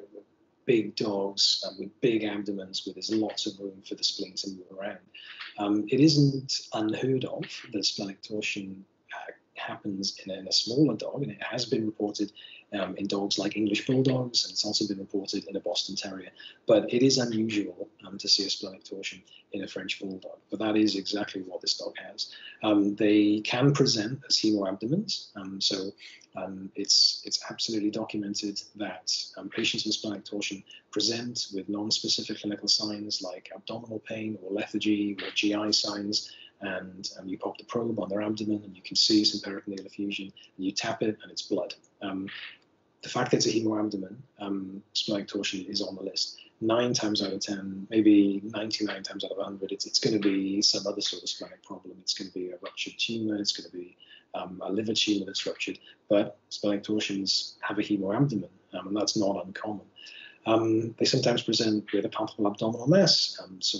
big dogs um, with big abdomens where there's lots of room for the spleen to move around. Um, it isn't unheard of that splenic torsion uh, happens in a, in a smaller dog, and it has been reported um, in dogs like English bulldogs, and it's also been reported in a Boston Terrier. But it is unusual um, to see a splenic torsion in a French bulldog. But that is exactly what this dog has. Um, they can present as hemoabdomens, um, so um, it's it's absolutely documented that um, patients with splenic torsion present with non-specific clinical signs like abdominal pain or lethargy or GI signs and um, you pop the probe on their abdomen and you can see some peritoneal effusion and you tap it and it's blood. Um, the fact that it's a hemoabdomen, um, splenic torsion is on the list. Nine times out of 10, maybe 99 times out of 100, it's, it's going to be some other sort of splenic problem. It's going to be a ruptured tumor, it's going to be um, a liver tumor that's ruptured. But splenic torsions have a hemoabdomen, um, and that's not uncommon. Um, they sometimes present with a palpable abdominal mass. Um, so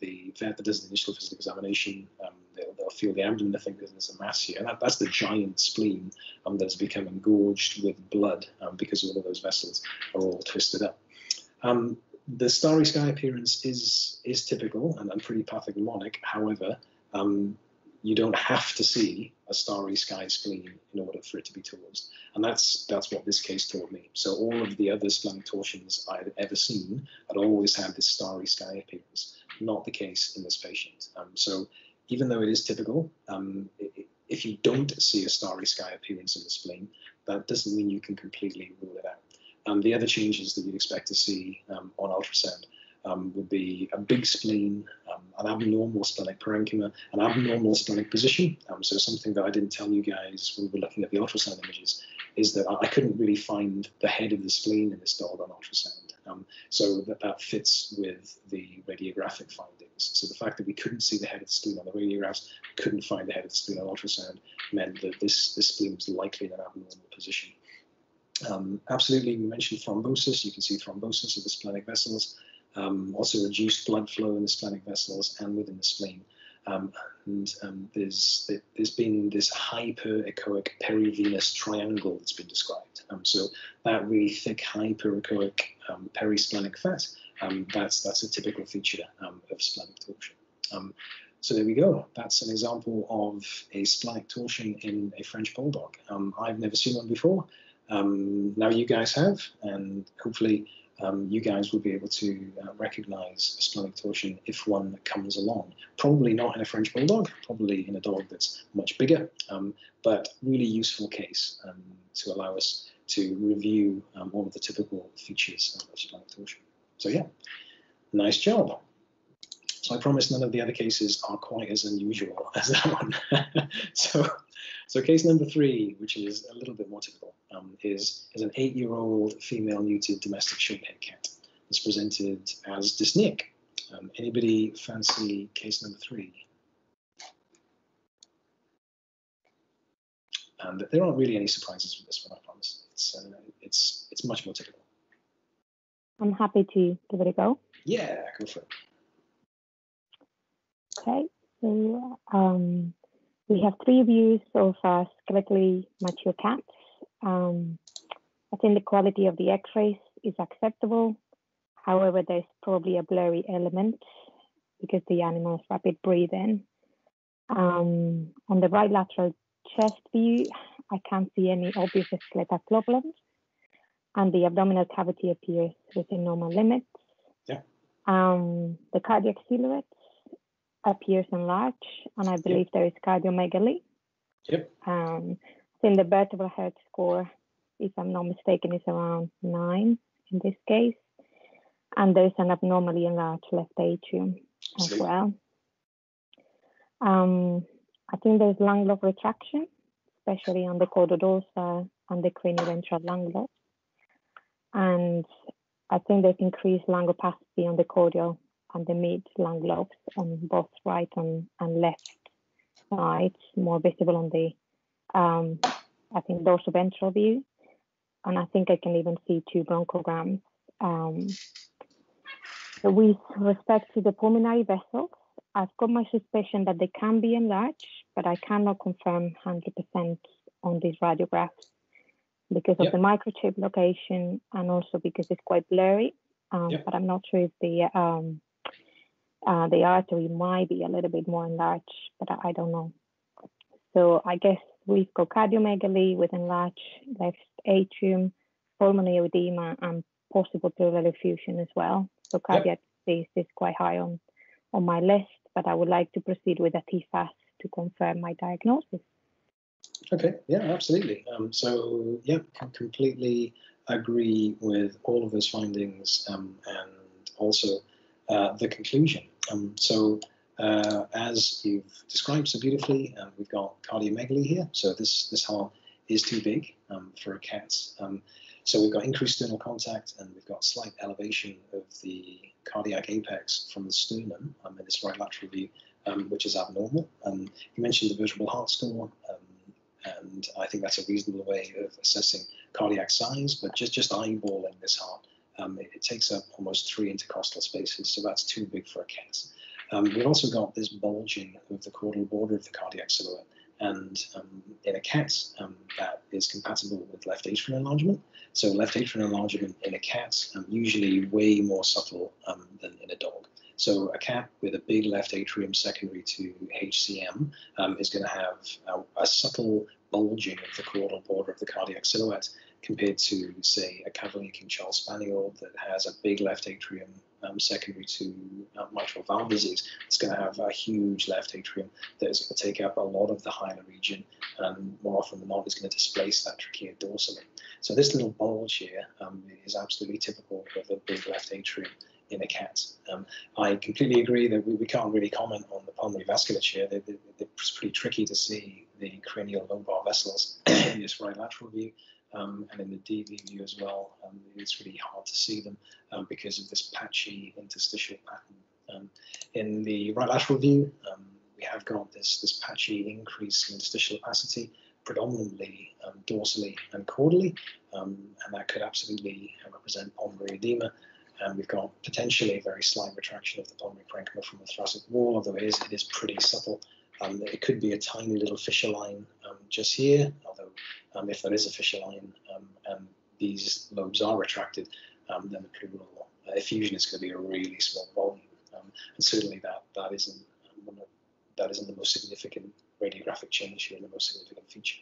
the vet that does the initial physical examination, um, they'll, they'll, feel the abdomen, they think there's a mass here. And that, that's the giant spleen um, that's become engorged with blood um, because all of those vessels are all twisted up. Um, the starry sky appearance is is typical and, and pretty pathognomonic. However, um, you don't have to see a starry sky spleen in order for it to be torsed. And that's that's what this case taught me. So all of the other splenic torsions I'd ever seen had always had this starry sky appearance not the case in this patient. Um, so even though it is typical, um, it, if you don't see a starry sky appearance in the spleen, that doesn't mean you can completely rule it out. Um, the other changes that you'd expect to see um, on ultrasound um, would be a big spleen, um, an abnormal splenic parenchyma, an abnormal splenic position. So something that I didn't tell you guys when we were looking at the ultrasound images is that I couldn't really find the head of the spleen in this dog on ultrasound. Um, so that, that fits with the radiographic findings. So the fact that we couldn't see the head of the spleen on the radiographs, couldn't find the head of the spleen on ultrasound, meant that this, this spleen was likely in an abnormal position. Um, absolutely, we mentioned thrombosis. You can see thrombosis of the splenic vessels, um, also reduced blood flow in the splenic vessels and within the spleen. Um, and um, there's there's been this hyperechoic perivenous triangle that's been described. Um, so that really thick hyperechoic um, perisplenic fat, um, that's that's a typical feature um, of splenic torsion. so there we go. That's an example of a splenic torsion in a French bulldog. I've never seen one before. now you guys have, and hopefully um, you guys will be able to uh, recognize splenic torsion if one comes along. Probably not in a French bulldog, probably in a dog that's much bigger, um, but really useful case um, to allow us to review um, all of the typical features of splenic torsion. So yeah, nice job. So I promise none of the other cases are quite as unusual as that one. so, so case number three, which is a little bit more typical, um, is, is an eight-year-old female neutered domestic short-haired cat. It's presented as dyspneic. Um, anybody fancy case number three? And there aren't really any surprises with this one, I promise. It's, uh, it's, it's much more typical. I'm happy to give it a go. Yeah, go for it. Okay, so um, we have three views of uh, skeletally mature cats. Um, I think the quality of the x-rays is acceptable. However, there's probably a blurry element because the animal's rapid breathing. Um, on the right lateral chest view, I can't see any obvious skeletal problems, and the abdominal cavity appears within normal limits. Yeah. Um, the cardiac silhouette appears enlarged, and I believe yep. there is cardiomegaly. Yep. Um, I think the vertebral heart score, if I'm not mistaken, is around nine in this case. And there's an abnormally enlarged left atrium as well. Um, I think there's lung lobe retraction, especially on the caudodorsal and the cranio-ventral lung lobe. And I think there's increased lung opacity on the cordial and the mid lung lobes on both right and, and left sides, more visible on the, um, I think, dorsal-ventral view. And I think I can even see two bronchograms. Um, with respect to the pulmonary vessels, I've got my suspicion that they can be enlarged, but I cannot confirm 100% on these radiographs because of the microchip location and also because it's quite blurry. Um. But I'm not sure if the um, uh, the artery might be a little bit more enlarged, but I, don't know. So I guess we've got cardiomegaly with enlarged left atrium, pulmonary edema, and possible pleural effusion as well. So cardiac disease is quite high on, on my list, but I would like to proceed with a TFAST to confirm my diagnosis. Okay, yeah, absolutely. Um, so, yeah, can completely agree with all of those findings um, and also uh, the conclusion. Um, so, uh, as you've described so beautifully, um, we've got cardiomegaly here. So this this heart is too big um, for a cat. Um, so we've got increased sternal contact and we've got slight elevation of the cardiac apex from the sternum um, in this right lateral view, um, which is abnormal. You mentioned the vertebral heart score, and I think that's a reasonable way of assessing cardiac size, but just, just eyeballing this heart, it, it takes up almost three intercostal spaces, so that's too big for a cat. Um, we've also got this bulging of the caudal border of the cardiac silhouette. And um, in a cat, um, that is compatible with left atrial enlargement. So left atrial enlargement in a cat um, usually way more subtle um, than in a dog. So a cat with a big left atrium secondary to HCM um, is going to have a, a subtle bulging of the caudal border of the cardiac silhouette compared to, say, a Cavalier King Charles Spaniel that has a big left atrium um, secondary to uh, mitral valve disease. It's going to have a huge left atrium that is going to take up a lot of the hilar region, and more often than not, is going to displace that trachea dorsally. So this little bulge here um, is absolutely typical of a big left atrium in a cat. Um, I completely agree that we, we can't really comment on the pulmonary vasculature. They, they, it's pretty tricky to see the cranial lobar vessels in this right lateral view um, and in the DV view as well. Um, it's really hard to see them um, because of this patchy interstitial pattern. Um, in the right lateral view, um, we have got this, this patchy increase in interstitial opacity, predominantly um, dorsally and caudally, and that could absolutely represent pulmonary edema. And we've got potentially a very slight retraction of the pulmonary parenchyma from the thoracic wall, although it is, it is pretty subtle. It could be a tiny little fissure line just here, um, if there is a fissure line um, and these lobes are retracted, um, then the pleural uh, effusion is going to be a really small volume. Um, and certainly that, that, isn't, that isn't the most significant radiographic change here, the most significant feature.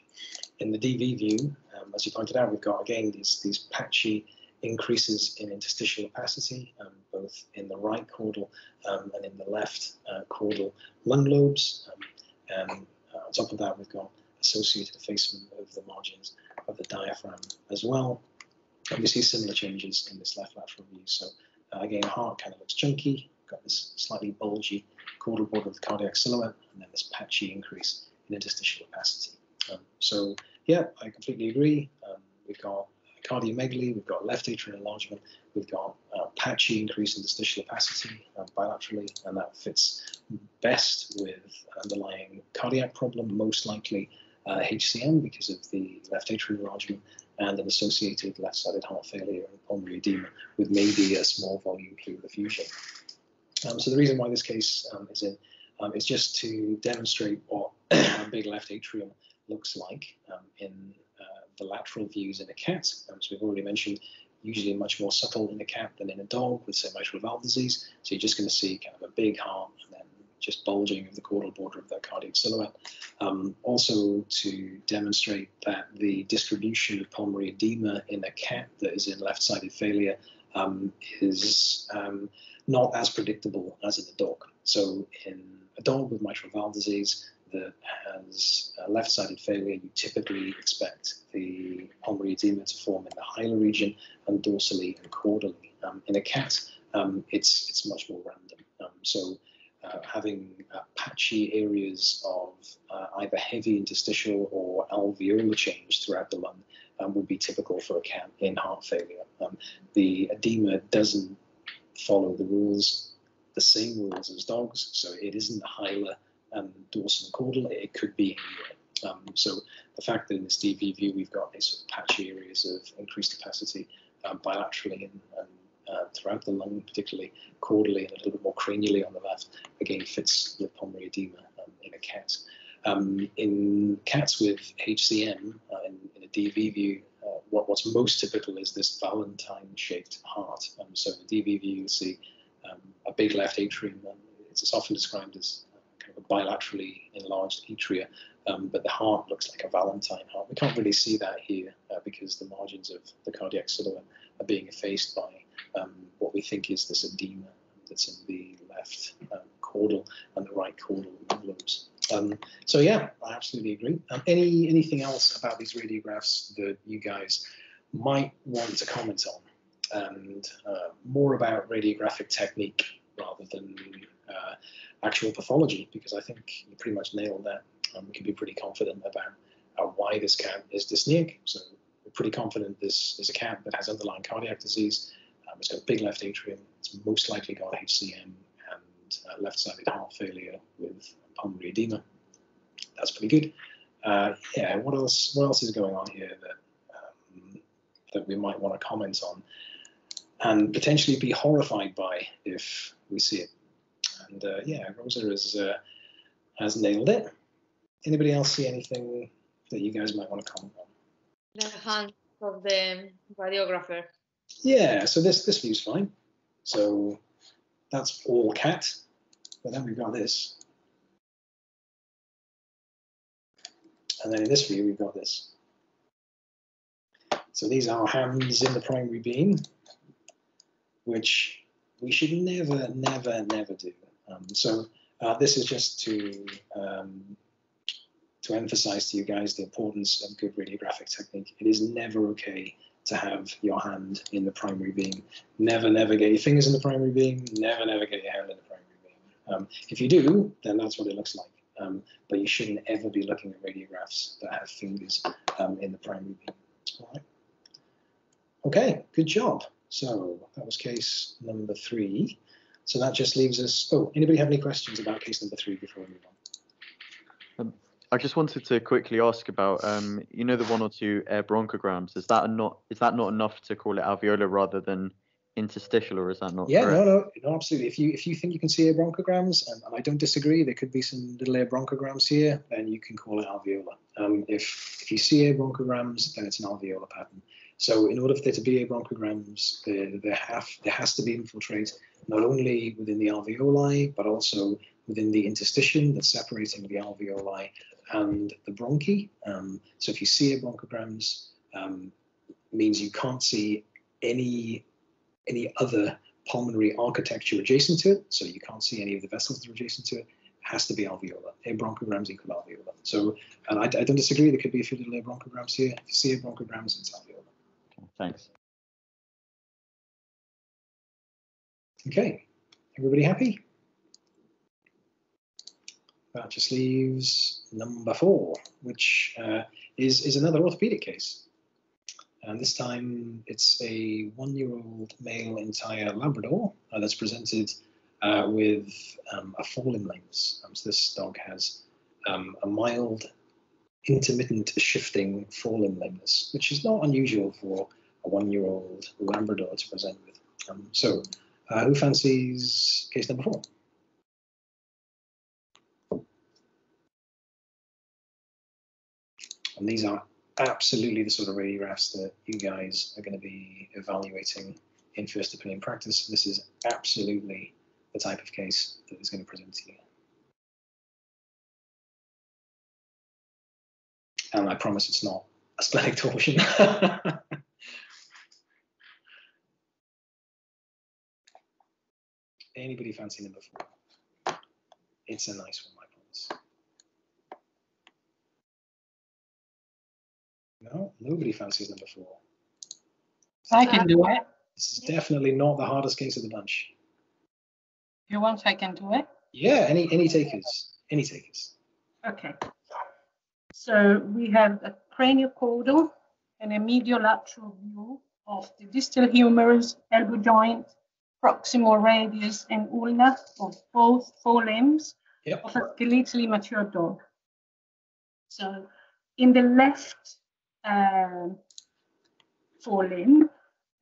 In the DV view, as you pointed out, we've got again these, these patchy increases in interstitial opacity, um, both in the right caudal um, and in the left uh, caudal lung lobes. Um, and on top of that, we've got associated effacement of the margins of the diaphragm as well. And we see similar changes in this left lateral view. So uh, again, heart kind of looks chunky, got this slightly bulgy caudal border of the cardiac silhouette, and then this patchy increase in interstitial opacity. Um, so yeah, I completely agree. Um, we've got cardiomegaly, we've got left atrial enlargement, we've got a patchy increase in interstitial opacity uh, bilaterally, and that fits best with underlying cardiac problem, most likely uh, HCM because of the left atrial enlargement and an associated left-sided heart failure and pulmonary edema with maybe a small volume pleural effusion. Um, so the reason why this case um, is in um, is just to demonstrate what a big left atrium looks like um, in the lateral views in a cat. Um, so we've already mentioned usually much more subtle in a cat than in a dog with, say, mitral valve disease. So you're just going to see kind of a big heart just bulging of the caudal border of the cardiac silhouette. Um, also to demonstrate that the distribution of pulmonary edema in a cat that is in left-sided failure um, is um, not as predictable as in a dog. So in a dog with mitral valve disease, that has left-sided failure, you typically expect the pulmonary edema to form in the hilar region and dorsally and caudally. Um, in a cat, um, it's it's much more random. Um, so uh, having uh, patchy areas of uh, either heavy interstitial or alveolar change throughout the lung um, would be typical for a cat in heart failure. Um, the edema doesn't follow the rules, the same rules as dogs, so it isn't hilar and dorsal and caudal, it could be anywhere. Um, so the fact that in this DV view we've got these sort of patchy areas of increased opacity um, bilaterally and uh, throughout the lung, particularly caudally and a little bit more cranially on the left, again fits the pulmonary edema um, in a cat. Um, in cats with HCM, uh, in, in, a DV view, uh, what, what's most typical is this Valentine-shaped heart. Um, so in the DV view, you see um, a big left atrium, and it's often described as kind of a bilaterally enlarged atria, um, but the heart looks like a Valentine heart. We can't really see that here uh, because the margins of the cardiac silhouette are being effaced by um, what we think is this edema that's in the left um, caudal and the right caudal lobes. Um, so yeah, I absolutely agree. Um, any anything else about these radiographs that you guys might want to comment on, and uh, more about radiographic technique rather than uh, actual pathology, because I think you pretty much nailed that. Um, we can be pretty confident about uh, why this cat is dyspneic. So we're pretty confident this is a cat that has underlying cardiac disease. It's got a big left atrium. It's most likely got HCM and uh, left-sided heart failure with pulmonary edema. That's pretty good. Uh, yeah, what else? What else is going on here that um, that we might want to comment on, and potentially be horrified by if we see it? And uh, yeah, Rosa has uh, has nailed it. Anybody else see anything that you guys might want to comment on? The hand of the radiographer. Yeah, so this this view's fine. So that's all cat, but then we've got this. And then in this view, we've got this. So these are hands in the primary beam, which we should never, never, never do. Um, so uh, this is just to um, to emphasize to you guys the importance of good radiographic technique. It is never okay to have your hand in the primary beam. Never, never get your fingers in the primary beam. Never, never get your hand in the primary beam. Um, if you do, then that's what it looks like. Um, but you shouldn't ever be looking at radiographs that have fingers um, in the primary beam. All right. Okay, good job. So that was case number three. So that just leaves us. Oh, anybody have any questions about case number three before we move on? I just wanted to quickly ask about, um, you know, the one or two air bronchograms. Is that not is that not enough to call it alveolar rather than interstitial, or is that not? Yeah, correct? no, no, no, absolutely. If you if you think you can see air bronchograms, and, and I don't disagree, there could be some little air bronchograms here, then you can call it alveolar. Um, if if you see air bronchograms, then it's an alveolar pattern. So in order for there to be air bronchograms, there, there have there has to be infiltrate not only within the alveoli, but also within the interstitium that's separating the alveoli and the bronchi. Um, so if you see air bronchograms, um, means you can't see any any other pulmonary architecture adjacent to it. So you can't see any of the vessels that are adjacent to it. It has to be alveolar. Air bronchograms equal alveolar. So, and I, I don't disagree. There could be a few little air bronchograms here. If you see air bronchograms, it's alveolar. Thanks. Okay, everybody happy? Just leaves number four, which uh, is, is another orthopedic case. And this time it's a one-year-old male entire Labrador uh, that's presented uh, with um, a forelimb lameness. Um, so this dog has um, a mild intermittent shifting forelimb lameness, which is not unusual for a one-year-old Labrador to present with. Um, so uh, who fancies case number four? And these are absolutely the sort of radiographs that you guys are going to be evaluating in first opinion practice. This is absolutely the type of case that is going to present to you. And I promise it's not a splenic torsion. Anybody fancy number four? It's a nice one, I promise. No, nobody fancies number four. I can do it. This is definitely not the hardest case of the bunch. You want I can do it? Yeah, any any takers, any takers. Okay. So we have a craniocaudal and a mediolateral view of the distal humerus, elbow joint, proximal radius, and ulna of both forelimbs Yep. of a skeletally mature dog. So in the left um, forelimb,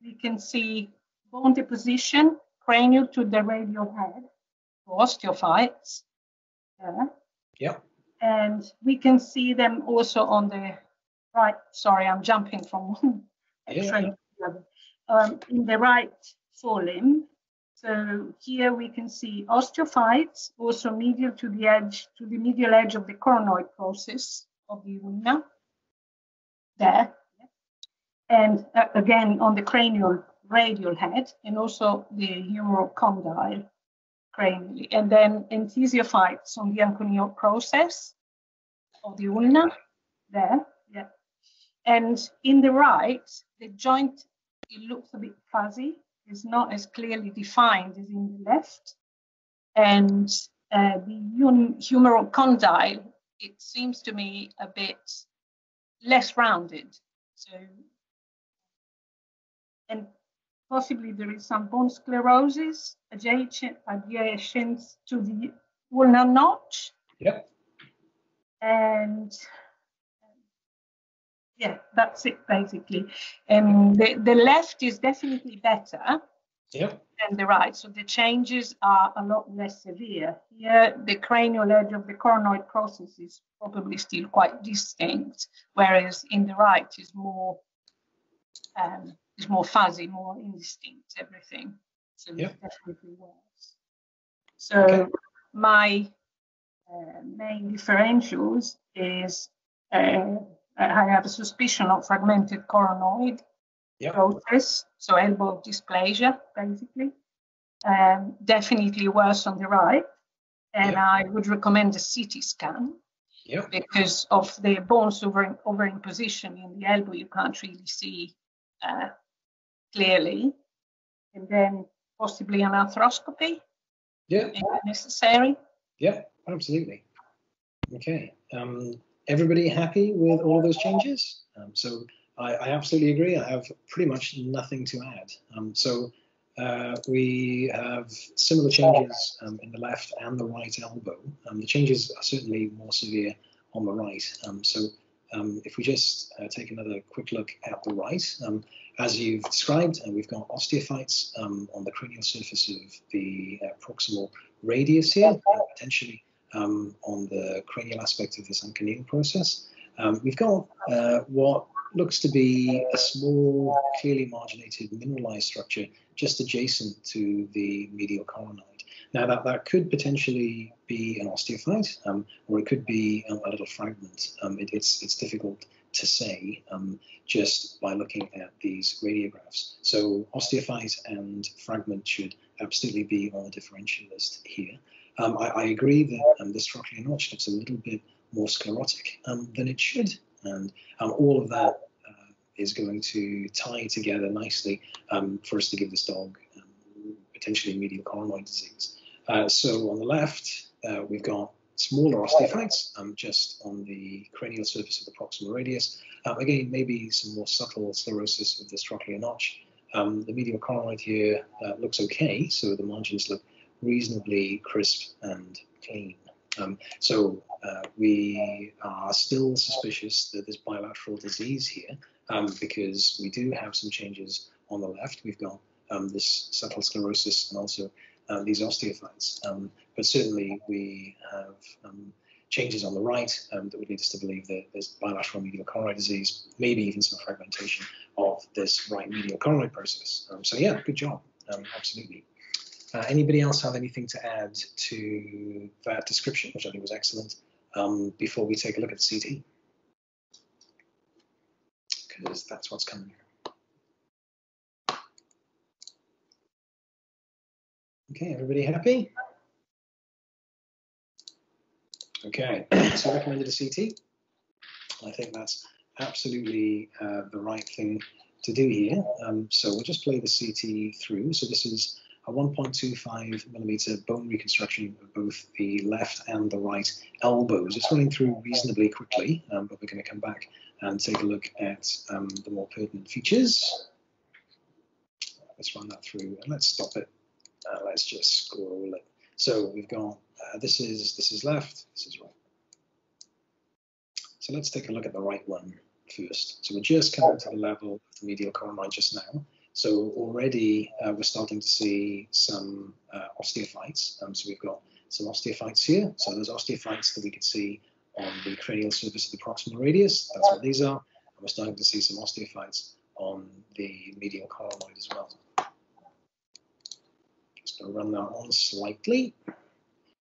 we can see bone deposition cranial to the radial head, osteophytes. Yeah. Yep. And we can see them also on the right. Sorry, I'm jumping from one Yeah. To the other. Um, in the right forelimb, So here we can see osteophytes, also medial to the edge, to the medial edge of the coronoid process of the ulna. There. And uh, again on the cranial radial head, and also the humeral condyle cranially. And then enthesiophytes on the anconeal process of the ulna. There. Yeah. And in the right, the joint, it looks a bit fuzzy It's not as clearly defined as in the left. And uh, the humeral condyle, it seems to me a bit less rounded. So, and possibly there is some bone sclerosis adjacent, adjacent to the ulnar notch. Yep. And yeah, that's it basically. And the, the left is definitely better yep. Than the right. So the changes are a lot less severe. Here, the cranial edge of the coronoid process is probably still quite distinct, whereas in the right is more um, is more fuzzy, more indistinct, everything. So yep. it's definitely worse. So okay. my uh, main differentials is uh, I have a suspicion of fragmented coronoid yep. process, so elbow dysplasia, basically. Um, definitely worse on the right. And Yep. I would recommend a CT scan Yep. because of the bones over, overimposition in position in the elbow, you can't really see uh, clearly. And then possibly an arthroscopy Yep. if necessary. Yeah, Absolutely. Okay. Um, everybody happy with all of those changes? Um, so I, I, absolutely agree. I have pretty much nothing to add. Um, so uh, we have similar changes um, in the left and the right elbow. Um, the changes are certainly more severe on the right. Um, so um, if we just uh, take another quick look at the right, as you've described, uh, we've got osteophytes on the cranial surface of the uh, proximal radius here, potentially um, on the cranial aspect of this anconeal process. Um, we've got uh, what looks to be a small, clearly marginated mineralized structure just adjacent to the medial coronoid. Now, that, that could potentially be an osteophyte, um, or it could be um, a little fragment. Um, it, it's, it's difficult to say um, just by looking at these radiographs. So osteophyte and fragment should absolutely be on the differential list here. Um, I, I, agree that um, this trochlear notch looks a little bit more sclerotic than it should, and um, all of that is going to tie together nicely um, for us to give this dog um, potentially medial coronoid disease. Uh, so on the left, uh, we've got smaller osteophytes just on the cranial surface of the proximal radius. again, maybe some more subtle sclerosis of this trochlear notch. the medial coronoid here uh, looks okay, so the margins look reasonably crisp and clean. Um, so uh, we are still suspicious that there's bilateral disease here um, because we do have some changes on the left. We've got um, this subtle sclerosis and also uh, these osteophytes. Um, but certainly we have um, changes on the right um, that would lead us to believe that there's bilateral medial coronoid disease, maybe even some fragmentation of this right medial coronoid process. so yeah, good job, absolutely. Uh, anybody else have anything to add to that description, which I think was excellent, um, before we take a look at CT? Because that's what's coming. Here. Okay, everybody happy? Okay, so recommended a CT. I think that's absolutely uh, the right thing to do here. Um, so we'll just play the CT through. So this is a 1.25 millimeter bone reconstruction of both the left and the right elbows. It's running through reasonably quickly, um, but we're going to come back and take a look at um, the more pertinent features. Let's run that through and let's stop it. Uh, let's just scroll it. So we've got uh, this is this is left, this is right. So let's take a look at the right one first. So we're just coming to the level of the medial coronoid just now. So already uh, we're starting to see some uh, osteophytes. Um, so we've got some osteophytes here. So there's osteophytes that we can see on the cranial surface of the proximal radius. That's what these are. And we're starting to see some osteophytes on the medial coronoid as well. Just going to run that on slightly.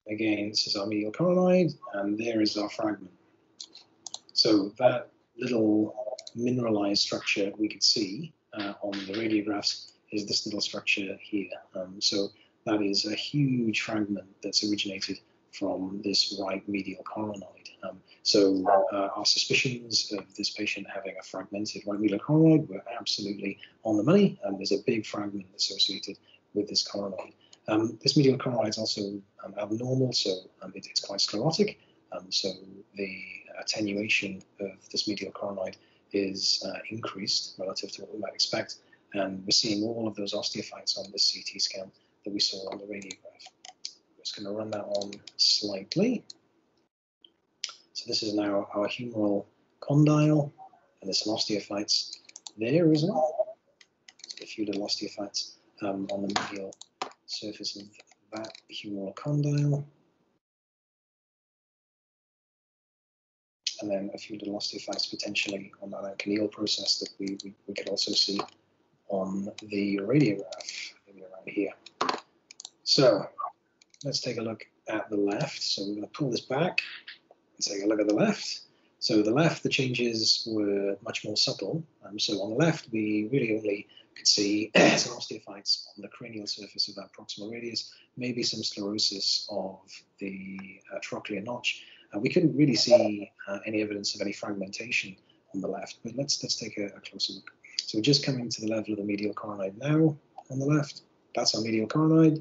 Again, this is our medial coronoid, and there is our fragment. So that little mineralized structure we could see uh, on the radiographs is this little structure here. Um, so that is a huge fragment that's originated from this right medial coronoid. Um, so uh, our suspicions of this patient having a fragmented right medial coronoid were absolutely on the money, and there's a big fragment associated with this coronoid. Um, this medial coronoid is also um, abnormal, so um, it, it's quite sclerotic. Um, so the attenuation of this medial coronoid is uh, increased relative to what we might expect, and we're seeing all of those osteophytes on this CT scan that we saw on the radiograph. Just going to run that on slightly. So this is now our humeral condyle, and there's some osteophytes there as well. So a few little osteophytes um, on the medial surface of that humeral condyle. And then a few little osteophytes potentially on that anconeal process that we, we, we could also see on the radiograph, maybe around here. So let's take a look at the left. So we're going to pull this back and take a look at the left. So the left, the changes were much more subtle. Um, so on the left, we really only could see some osteophytes on the cranial surface of that proximal radius, maybe some sclerosis of the uh, trochlear notch. Uh, we couldn't really see uh, any evidence of any fragmentation on the left, but let's let's take a, a, closer look. So we're just coming to the level of the medial coronoid now on the left. That's our medial coronoid.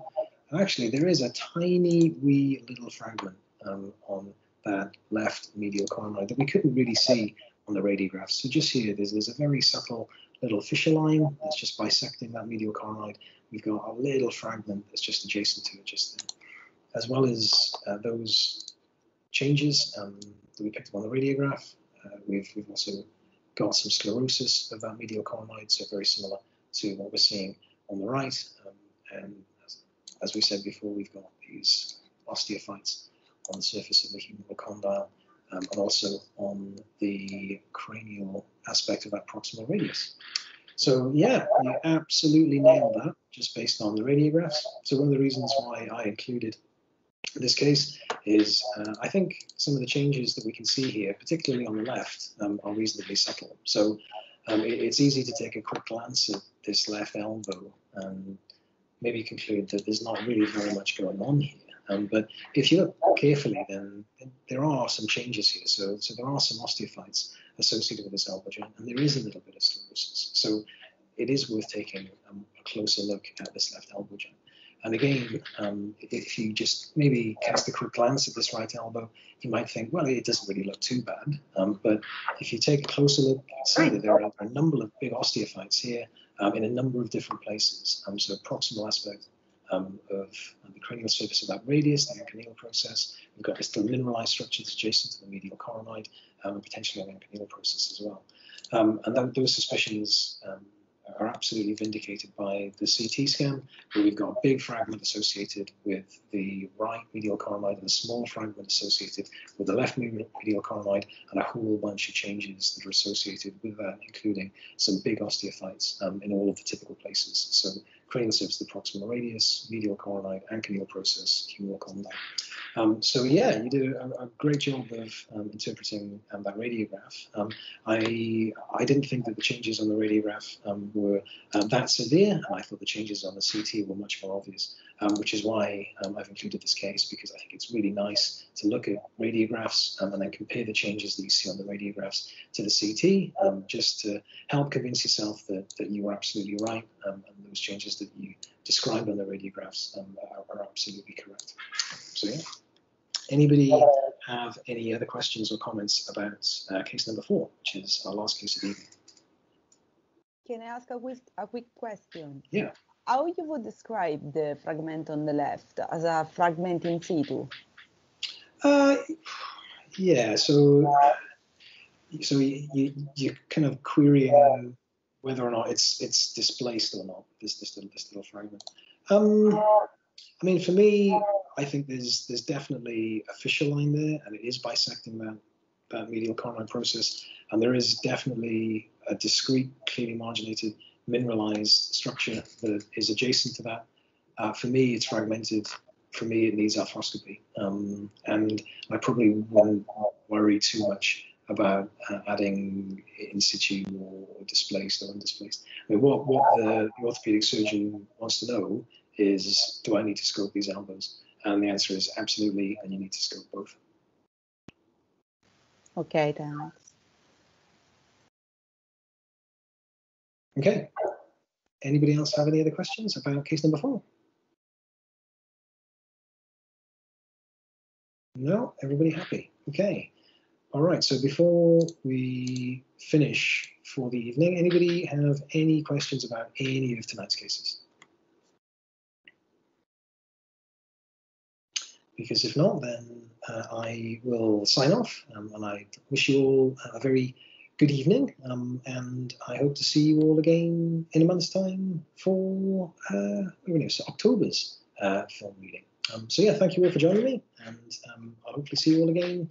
Actually, there is a tiny wee little fragment um, on that left medial coronoid that we couldn't really see on the radiographs. So just here, there's, there's a very subtle little fissure line that's just bisecting that medial coronoid. We've got a little fragment that's just adjacent to it, just there. As well as uh, those changes um, that we picked up on the radiograph, uh, we've, we've also got some sclerosis of that medial coronoid, so very similar to what we're seeing on the right. Um, and as, we said before, we've got these osteophytes on the surface of the humeral condyle um, and also on the cranial aspect of that proximal radius. So yeah, you absolutely nailed that just based on the radiographs. So one of the reasons why I included this case is uh, I think some of the changes that we can see here, particularly on the left, um, are reasonably subtle. So um, it, it's easy to take a quick glance at this left elbow and maybe conclude that there's not really very much going on here. Um, but if you look carefully, then, then, there are some changes here. So, so there are some osteophytes associated with this elbow joint, and there is a little bit of sclerosis. So it is worth taking um, a closer look at this left elbow joint. And again, um, if you just maybe cast a quick glance at this right elbow, you might think, well, it doesn't really look too bad. Um, but if you take a closer look, you see that there are a number of big osteophytes here um, in a number of different places. Um, so proximal aspect um, of the cranial surface of that radius, the anconeal process. We've got little mineralized structure that's adjacent to the medial coronoid, um, and potentially an anconeal process as well. Um, and th those suspicions um, are absolutely vindicated by the CT scan, where we've got a big fragment associated with the right medial coronoid and a small fragment associated with the left medial coronoid, and a whole bunch of changes that are associated with that, including some big osteophytes um, in all of the typical places. So cranial surface, the proximal radius, medial coronoid, anconeal process, humeral condyle. Um, so yeah, you did a, a great job of um, interpreting um, that radiograph. Um, I I didn't think that the changes on the radiograph um, were um, that severe, and I thought the changes on the CT were much more obvious, which is why I've included this case because I think it's really nice to look at radiographs and then compare the changes that you see on the radiographs to the CT, just to help convince yourself that, that you were absolutely right and those changes that you described on the radiographs are, are absolutely correct. So yeah. Anybody have any other questions or comments about uh, case number four, which is our last case of the evening? Can I ask a quick, a quick question? Yeah. How you would describe the fragment on the left as a fragment in situ? Uh, yeah, so so you, you, you're kind of querying whether or not it's it's displaced or not, this, this, little, this little fragment. Um, I mean, for me, I think there's there's definitely a fissure line there, and it is bisecting that that medial coronoid process, and there is definitely a discrete, clearly marginated, mineralized structure that is adjacent to that Uh, for me, it's fragmented. For me, it needs arthroscopy. Um, and I probably wouldn't worry too much about uh, adding in situ or displaced or undisplaced. I mean, what, what the orthopedic surgeon wants to know is, do I need to scope these elbows? And the answer is absolutely, and you need to scope both. Okay, thanks. Okay. Anybody else have any other questions about case number four? No, everybody happy. Okay. All right. So before we finish for the evening, anybody have any questions about any of tonight's cases? Because if not, then uh, I will sign off um, and I wish you all a very good evening. Um, and I hope to see you all again in a month's time for uh, October's uh, film reading. Um, so yeah, thank you all for joining me, and um, I'll hopefully see you all again